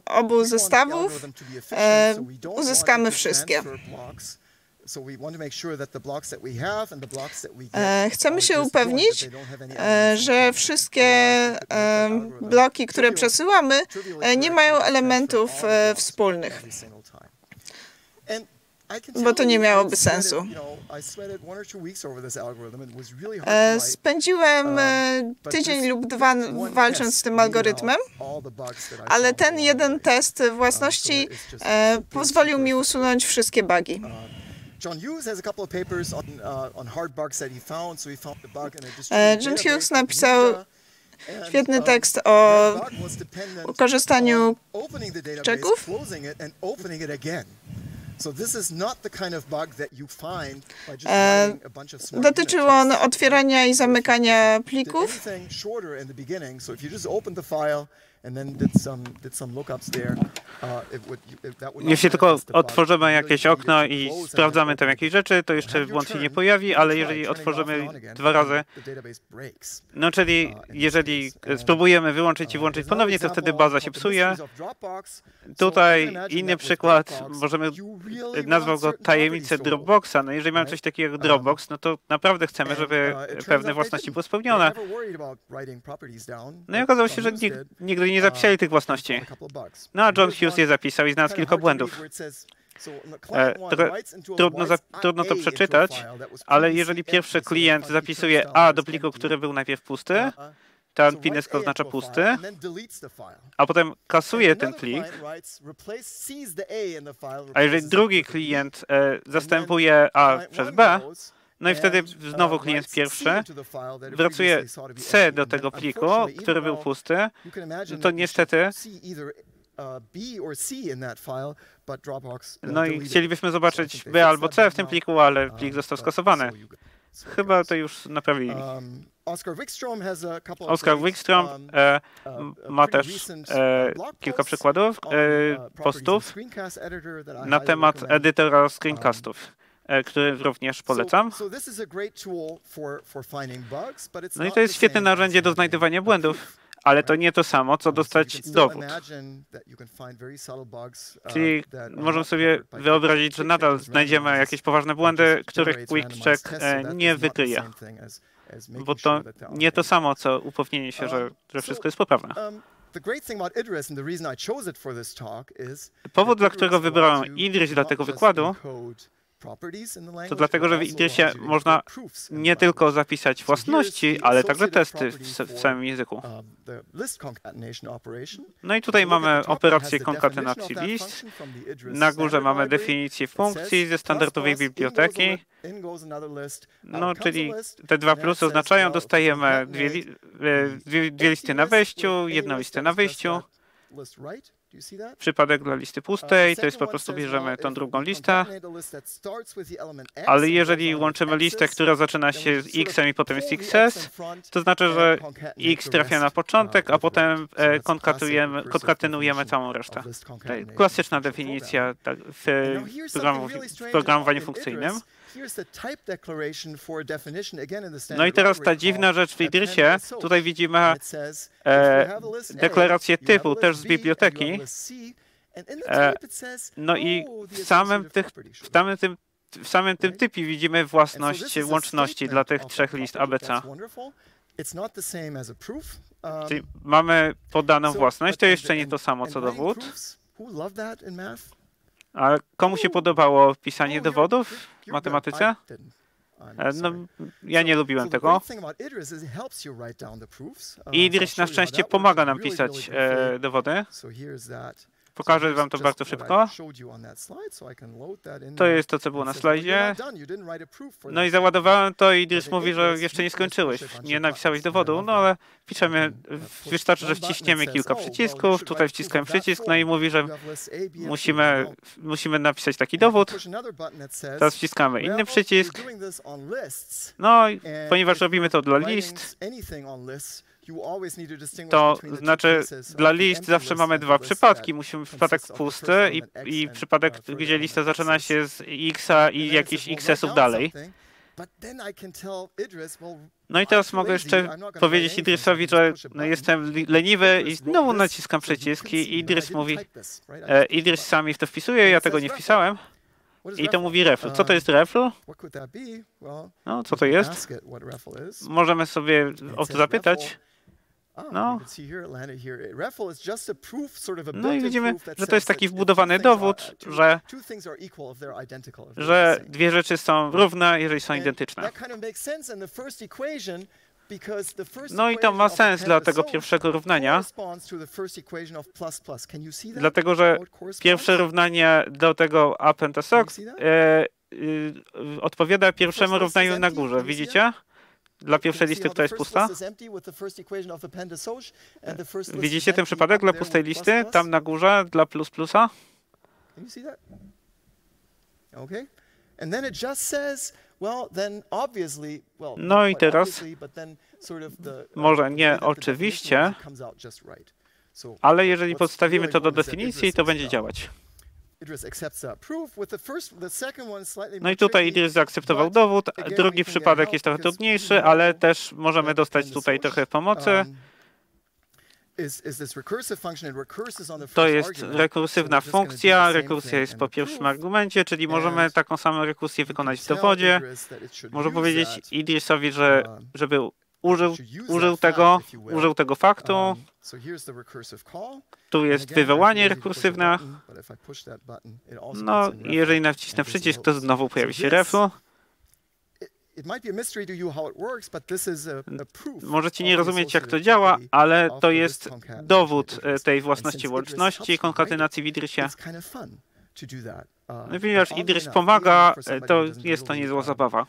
obu zestawów, uzyskamy wszystkie. Chcemy się upewnić, e, że wszystkie e, bloki, które przesyłamy, e, nie mają elementów wspólnych. bo to nie miałoby sensu. Spędziłem um, tydzień lub dwa walcząc z tym algorytmem, ale ten jeden test własności pozwolił mi usunąć wszystkie bugi. John Hughes has a couple of papers on, uh, on hard bugs that he found. So he found the bug in a distributed John Hughes napisał świetny tekst o korzystaniu czeków. Dotyczył on otwierania i zamykania plików. Jeśli tylko otworzymy jakieś okno i sprawdzamy tam jakieś rzeczy, to jeszcze błąd się nie pojawi, ale jeżeli otworzymy dwa razy, no czyli uh, jeżeli spróbujemy wyłączyć i uh, włączyć ponownie, to wtedy baza się psuje. Tutaj inny przykład, możemy, nazwał go tajemnicę Dropboxa. No jeżeli mamy coś takiego jak um, Dropbox, no to naprawdę chcemy, żeby uh, pewne własności były spełnione. No i okazało się, że nigdy nie zapisali tych własności. No a John Hughes je zapisał i znalazł kilka błędów. E, trudno, za, trudno to przeczytać, ale jeżeli pierwszy klient zapisuje A do pliku, który był najpierw pusty, ten pinesk oznacza pusty, a potem kasuje ten plik, a jeżeli drugi klient e, zastępuje A przez B, no i wtedy znowu klient pierwszy wracuje C do tego pliku, który był pusty. To niestety no i chcielibyśmy zobaczyć B albo C w tym pliku, ale plik został skasowany. Chyba to już naprawili. Oscar Wickstrom e, ma też e, kilka przykładów e, postów na temat edytora screencastów. E, który również polecam. No i to jest świetne narzędzie do znajdywania błędów, ale to nie to samo, co dostać dowód. Uh, Czyli możemy sobie wyobrazić, że nadal znajdziemy jakieś poważne błędy, których Quick Check e, nie wykryje. Bo to nie to samo, co upewnienie się, że, że wszystko jest poprawne. Um, Powód, dla którego wybrałem Idris dla tego wykładu, to dlatego, że w Idrisie można nie tylko zapisać własności, ale także testy w, samym języku. No i tutaj mamy operację konkatenacji list. Na górze mamy definicję funkcji ze standardowej biblioteki. No, czyli te dwa plusy oznaczają, dostajemy dwie, dwie, dwie listy na wejściu, jedną listę na wyjściu. Przypadek dla listy pustej, to jest po prostu bierzemy tą drugą listę, ale jeżeli łączymy listę, która zaczyna się z x i potem jest xs, to znaczy, że x trafia na początek, a potem konkatujemy, konkatynujemy całą resztę. Klasyczna definicja tak, w programowaniu funkcyjnym. No i teraz ta dziwna rzecz w Idrysie. Tutaj widzimy e, deklarację typu też z biblioteki. E, no i w samym, tych, w samym tym w samym tym typie widzimy własność łączności dla tych trzech list ABC. Czyli mamy podaną własność, to jeszcze nie to samo co dowód. A komu się podobało pisanie dowodów w matematyce? No, ja nie lubiłem tego. Idris na szczęście pomaga nam pisać e, dowody. Pokażę wam to bardzo szybko. To jest to, co było na slajdzie. No i załadowałem to i Idris mówi, że jeszcze nie skończyłeś, nie napisałeś dowodu, no ale piszemy, wystarczy, że wciśniemy kilka przycisków, tutaj wciskam przycisk, no i mówi, że musimy, musimy napisać taki dowód. Teraz wciskamy inny przycisk. No, ponieważ robimy to dla list, to znaczy dla list zawsze mamy dwa przypadki. Musimy przypadek pusty i, i przypadek, gdzie lista zaczyna się z x i jakichś xsów dalej. No i teraz mogę jeszcze powiedzieć Idrisowi, że no jestem leniwy i znowu naciskam przycisk i Idris mówi, e, Idris sami w to wpisuje, ja tego nie wpisałem. I to mówi refl. Co to jest refl? No, co to jest? Możemy sobie o to zapytać. No. no i widzimy, że to jest taki wbudowany dowód, że, że dwie rzeczy są równe, jeżeli są identyczne. No i to ma sens dla tego pierwszego równania, dlatego że pierwsze równanie do tego append e, e, odpowiada pierwszemu równaniu na górze. Widzicie? Dla pierwszej listy, która jest pusta? Widzicie ten przypadek dla pustej listy? Tam na górze dla plus plusa? No i teraz, może nie oczywiście, ale jeżeli podstawimy to do definicji, to będzie działać. No i tutaj Idris zaakceptował dowód. Drugi przypadek jest trochę trudniejszy, ale też możemy dostać tutaj trochę pomocy. Um, to jest rekursywna funkcja. Rekursja jest po pierwszym argumencie, czyli możemy taką samą rekursję wykonać w dowodzie. Może powiedzieć Idrisowi, że um, żeby użył, użył, tego, użył tego faktu. Tu jest wywołanie rekursywne. No, jeżeli nacisnę przycisk, to znowu pojawi się refl. Możecie nie rozumieć, jak to działa, ale to jest dowód e, tej własności łączności, konkatenacji w Idrisie. No, ponieważ Idris pomaga, e, to jest to niezła zabawa.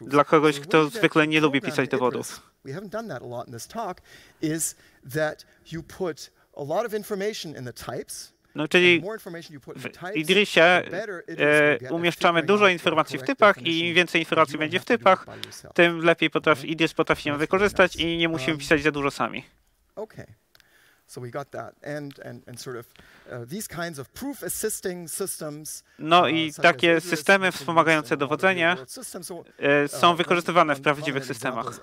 Dla kogoś, kto zwykle nie lubi pisać dowodów. No, czyli w Idrisie e, umieszczamy dużo informacji w typach i im więcej informacji będzie w typach, tym lepiej potrafi, Idris potrafi ją wykorzystać i nie musimy um, pisać za dużo sami. No i uh, takie systemy wspomagające dowodzenie e, są uh, wykorzystywane w prawdziwych systemach.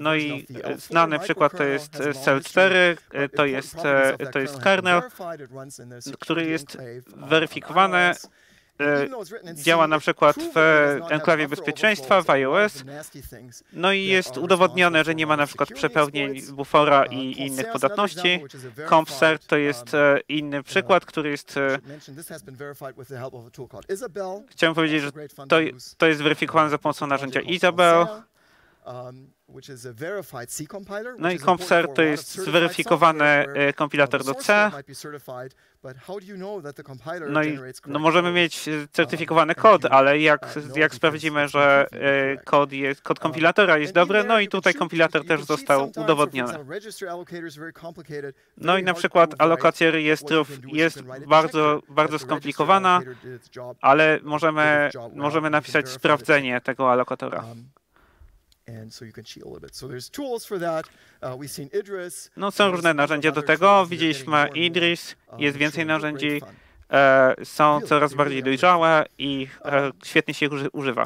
No i znany przykład to jest CL4, e, to jest, e, to jest kernel, który jest weryfikowany E, działa na przykład w enklawie bezpieczeństwa w iOS. No i jest udowodnione, że nie ma na przykład przepełnień bufora i innych podatności. CompSert to jest e, inny przykład, który jest... E, chciałem powiedzieć, że to, to jest weryfikowane za pomocą narzędzia Isabel. No i CompSer to jest zweryfikowany kompilator do C. No i no możemy mieć certyfikowany kod, ale jak, jak sprawdzimy, że kod, jest, kod kompilatora jest dobry, no i tutaj kompilator też został udowodniony. No i na przykład alokacja rejestrów jest bardzo, bardzo skomplikowana, ale możemy, możemy napisać sprawdzenie tego alokatora. No są różne narzędzia do tego. Widzieliśmy Idris, jest więcej narzędzi, e, są coraz bardziej dojrzałe i e, świetnie się używa.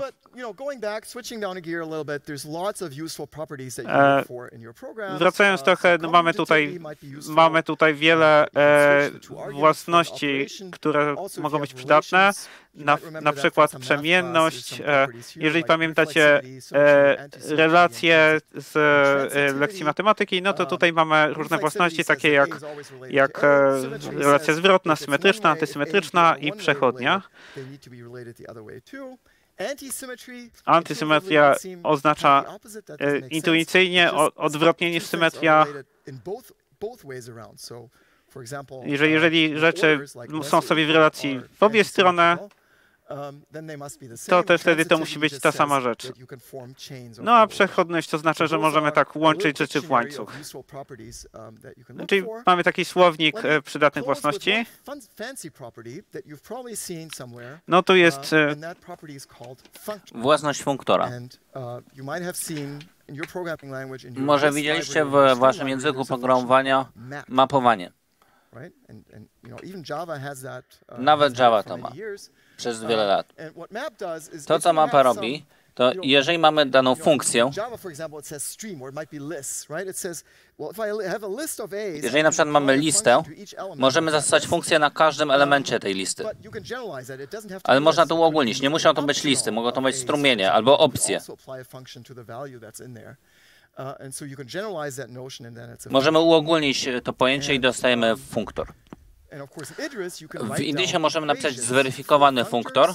Wracając trochę, no mamy tutaj mamy tutaj wiele e, własności, które mogą być przydatne. Na, na przykład przemienność. E, jeżeli pamiętacie e, relacje z e, lekcji matematyki, no to tutaj mamy różne własności, takie jak, jak e, relacja zwrotna, symetryczna, antysymetryczna i przechodnia. Antysymetria oznacza e, intuicyjnie odwrotnie niż symetria. Jeżeli, jeżeli rzeczy są sobie w relacji w obie strony, to też wtedy to musi być ta sama rzecz. No a przechodność to znaczy, że możemy tak łączyć rzeczy w łańcuch. Um, Czyli mamy taki słownik e, przydatnych własności. No tu jest uh, e, własność funktora. Uh, Może widzieliście w waszym języku programowania mapowanie. Uh, Nawet Java to ma przez wiele lat. To, co mapa robi, to jeżeli mamy daną funkcję, jeżeli na przykład mamy listę, możemy zastosować funkcję na każdym elemencie tej listy. Ale można to uogólnić. Nie muszą to być listy, mogą to być strumienie albo opcje. Możemy uogólnić to pojęcie i dostajemy funktor. W Indisie możemy napisać zweryfikowany funktor.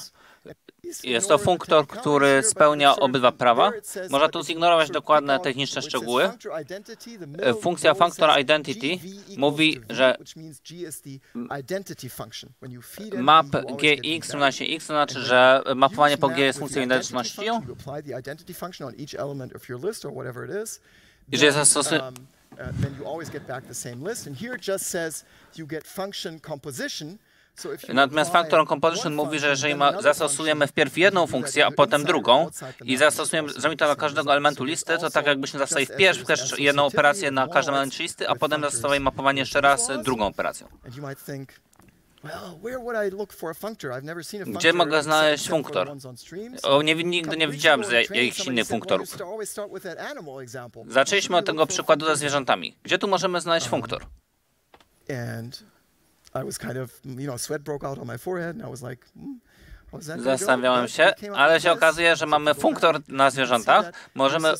Jest to funktor, który spełnia obydwa prawa. Można tu zignorować dokładne techniczne szczegóły. Funkcja functor identity mówi, że map gx równa się x, to znaczy, że mapowanie po g jest funkcją identycznością. Jeżeli zastosujemy uh, then you always get back the same list. And here it just says you get function composition. Natomiast Factor Composition mówi, że jeżeli ma, zastosujemy wpierw jedną funkcję, a potem drugą i zastosujemy, zrobimy to dla każdego elementu listy, to tak jakbyśmy zastosowali wpierw jedną operację na każdym elemencie listy, a potem zastosowali mapowanie jeszcze raz drugą operacją. Gdzie mogę znaleźć funktor? O, nie, nigdy nie widziałem jakichś innych funktorów. Zaczęliśmy od tego przykładu ze zwierzętami. Gdzie tu możemy znaleźć funktor? I was kind of, you know, sweat broke out on my forehead, and I was like, hmm, Zastanawiałem się, ale się okazuje, że mamy funktor na zwierzętach. Możemy.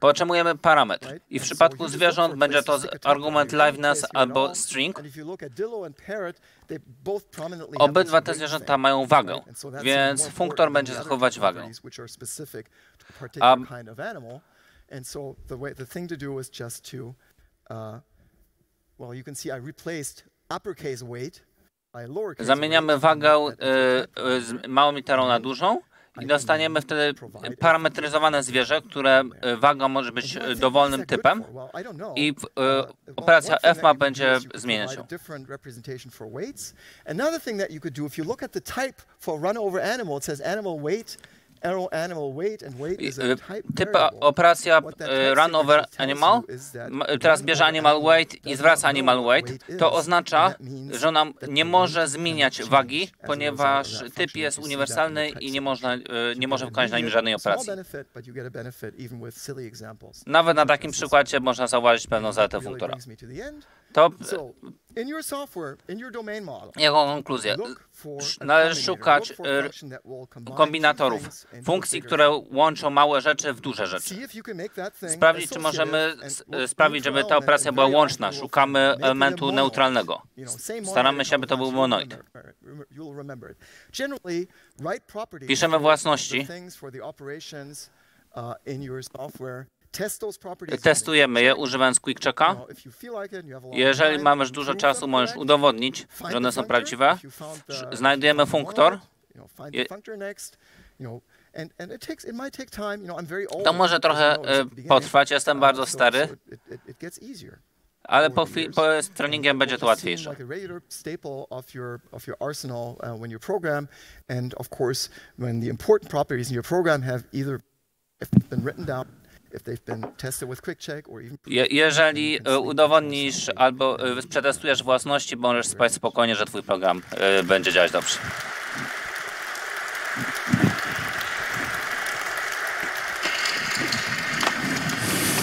Potrzebujemy parametr. I w przypadku zwierząt będzie to argument liveness albo string. Obydwa te zwierzęta mają wagę, więc funktor będzie zachowywać wagę. A Uh, well, you can see I replaced uppercase weight Zamieniamy wagę e, e, z małą literą na dużą i dostaniemy wtedy parametryzowane zwierzę, które e, waga może być dowolnym typem i operacja fmap będzie zmieniać się. Another thing that you could do if you look at the type for run over animal it says animal weight Typ operacja run over animal, teraz bierze animal weight i zwraca animal weight, to oznacza, że ona nie może zmieniać wagi, ponieważ typ jest uniwersalny i nie, można, e, nie może wykonać na nim żadnej operacji. Nawet na takim przykładzie można zauważyć pewną zaletę funktora. To jako konkluzję. Należy szukać y, kombinatorów, funkcji, które łączą małe rzeczy w duże rzeczy. Sprawdzić, czy możemy sprawić, żeby ta operacja była łączna. Szukamy elementu neutralnego. Staramy się, aby to był monoid. Piszemy własności Testujemy je używając QuickChecka. Jeżeli mamy już dużo czasu, możesz udowodnić, że one są prawdziwe. Znajdujemy funktor. To może trochę e, potrwać, jestem bardzo stary, ale po, po treningiem będzie to łatwiejsze. Je, jeżeli e, udowodnisz albo e, przetestujesz własności, możesz spać spokojnie, że twój program e, będzie działać dobrze.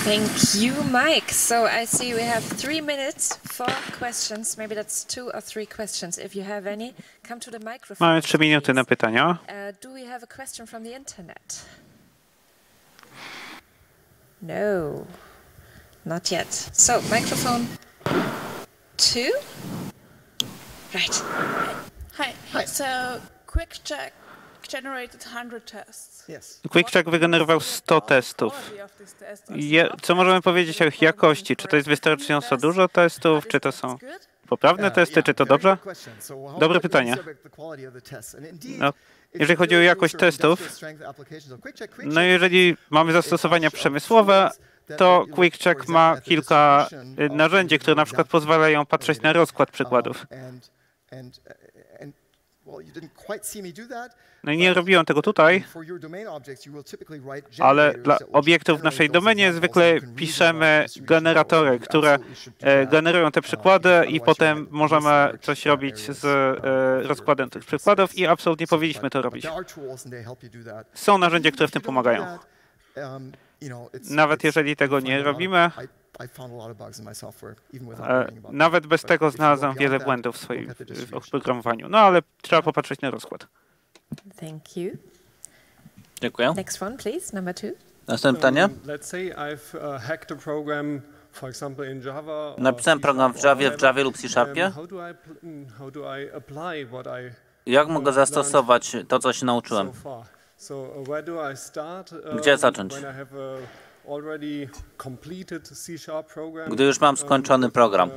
Thank you, Mike. So I see we have three minutes for questions. Maybe that's two or three questions. If you have any, come to the microphone. Mamy trzy minuty na pytania. Uh, do we have a question from the internet? No, not yet. So, microphone two? Right. Hi. Hi. So, quick check generated 100 tests. Yes. QuickCheck wygenerował 100 testów. Je, co możemy powiedzieć o ich jakości? Czy to jest wystarczająco dużo testów? Czy to są poprawne testy? Czy to dobrze? Dobre pytanie. No, jeżeli chodzi o jakość testów, no jeżeli mamy zastosowania przemysłowe, to QuickCheck ma kilka y, narzędzi, które na przykład pozwalają patrzeć na rozkład przykładów. No i nie robiłem tego tutaj, ale dla obiektów w naszej domenie zwykle piszemy generatory, które e, generują te przykłady i potem możemy coś robić z e, rozkładem tych przykładów i absolutnie powinniśmy to robić. Są narzędzia, które w tym pomagają. Nawet jeżeli tego nie robimy, E, nawet bez tego znalazłem wiele błędów w swoim oprogramowaniu. No ale trzeba popatrzeć na rozkład. Thank you. Dziękuję. Next one, please, number two. Następne pytanie. Uh, Napisałem program w Javie, w Javie lub C Sharpie. Mm, Jak mogę zastosować to, co się nauczyłem? Uh, Gdzie zacząć? Gdy już mam skończony program.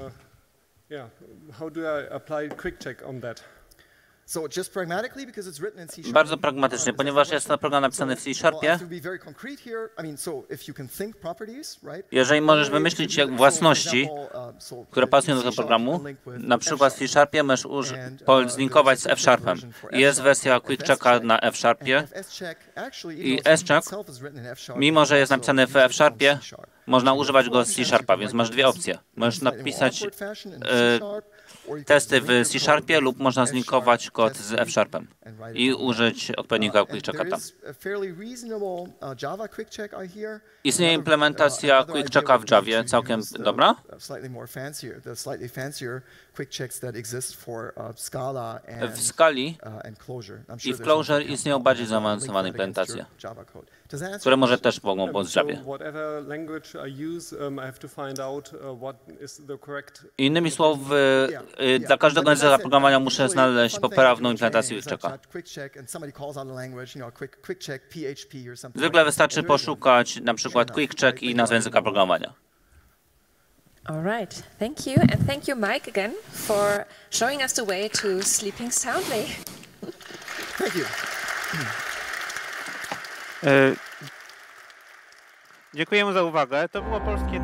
Bardzo pragmatycznie, ponieważ jest to program napisany w C-Sharpie. Jeżeli możesz wymyślić własności, które pasują do tego programu, na przykład w C-Sharpie możesz zlinkować z F-Sharpem. Jest wersja QuickChecka na F-Sharpie i S-Check, mimo że jest napisany w F-Sharpie, można używać go z C-Sharpa, więc masz dwie opcje. Możesz napisać testy w C Sharpie lub można zlinkować kod z F Sharpem i użyć odpowiedniego QuickChecka tam. Istnieje implementacja QuickChecka w Javie, całkiem dobra. W Skali i w Clojure istnieją bardziej zaawansowane implementacje które może też mogą pomóc Javie. Innymi słowy, y, dla każdego języka zaprogramowania muszę znaleźć poprawną implementację QuickChecka. Zwykle wystarczy poszukać na przykład QuickCheck i nazwę języka programowania. All right, thank you, and thank you, Mike, again for showing us the way to sleeping soundly. Thank you. Dziękujemy za uwagę. To było polskie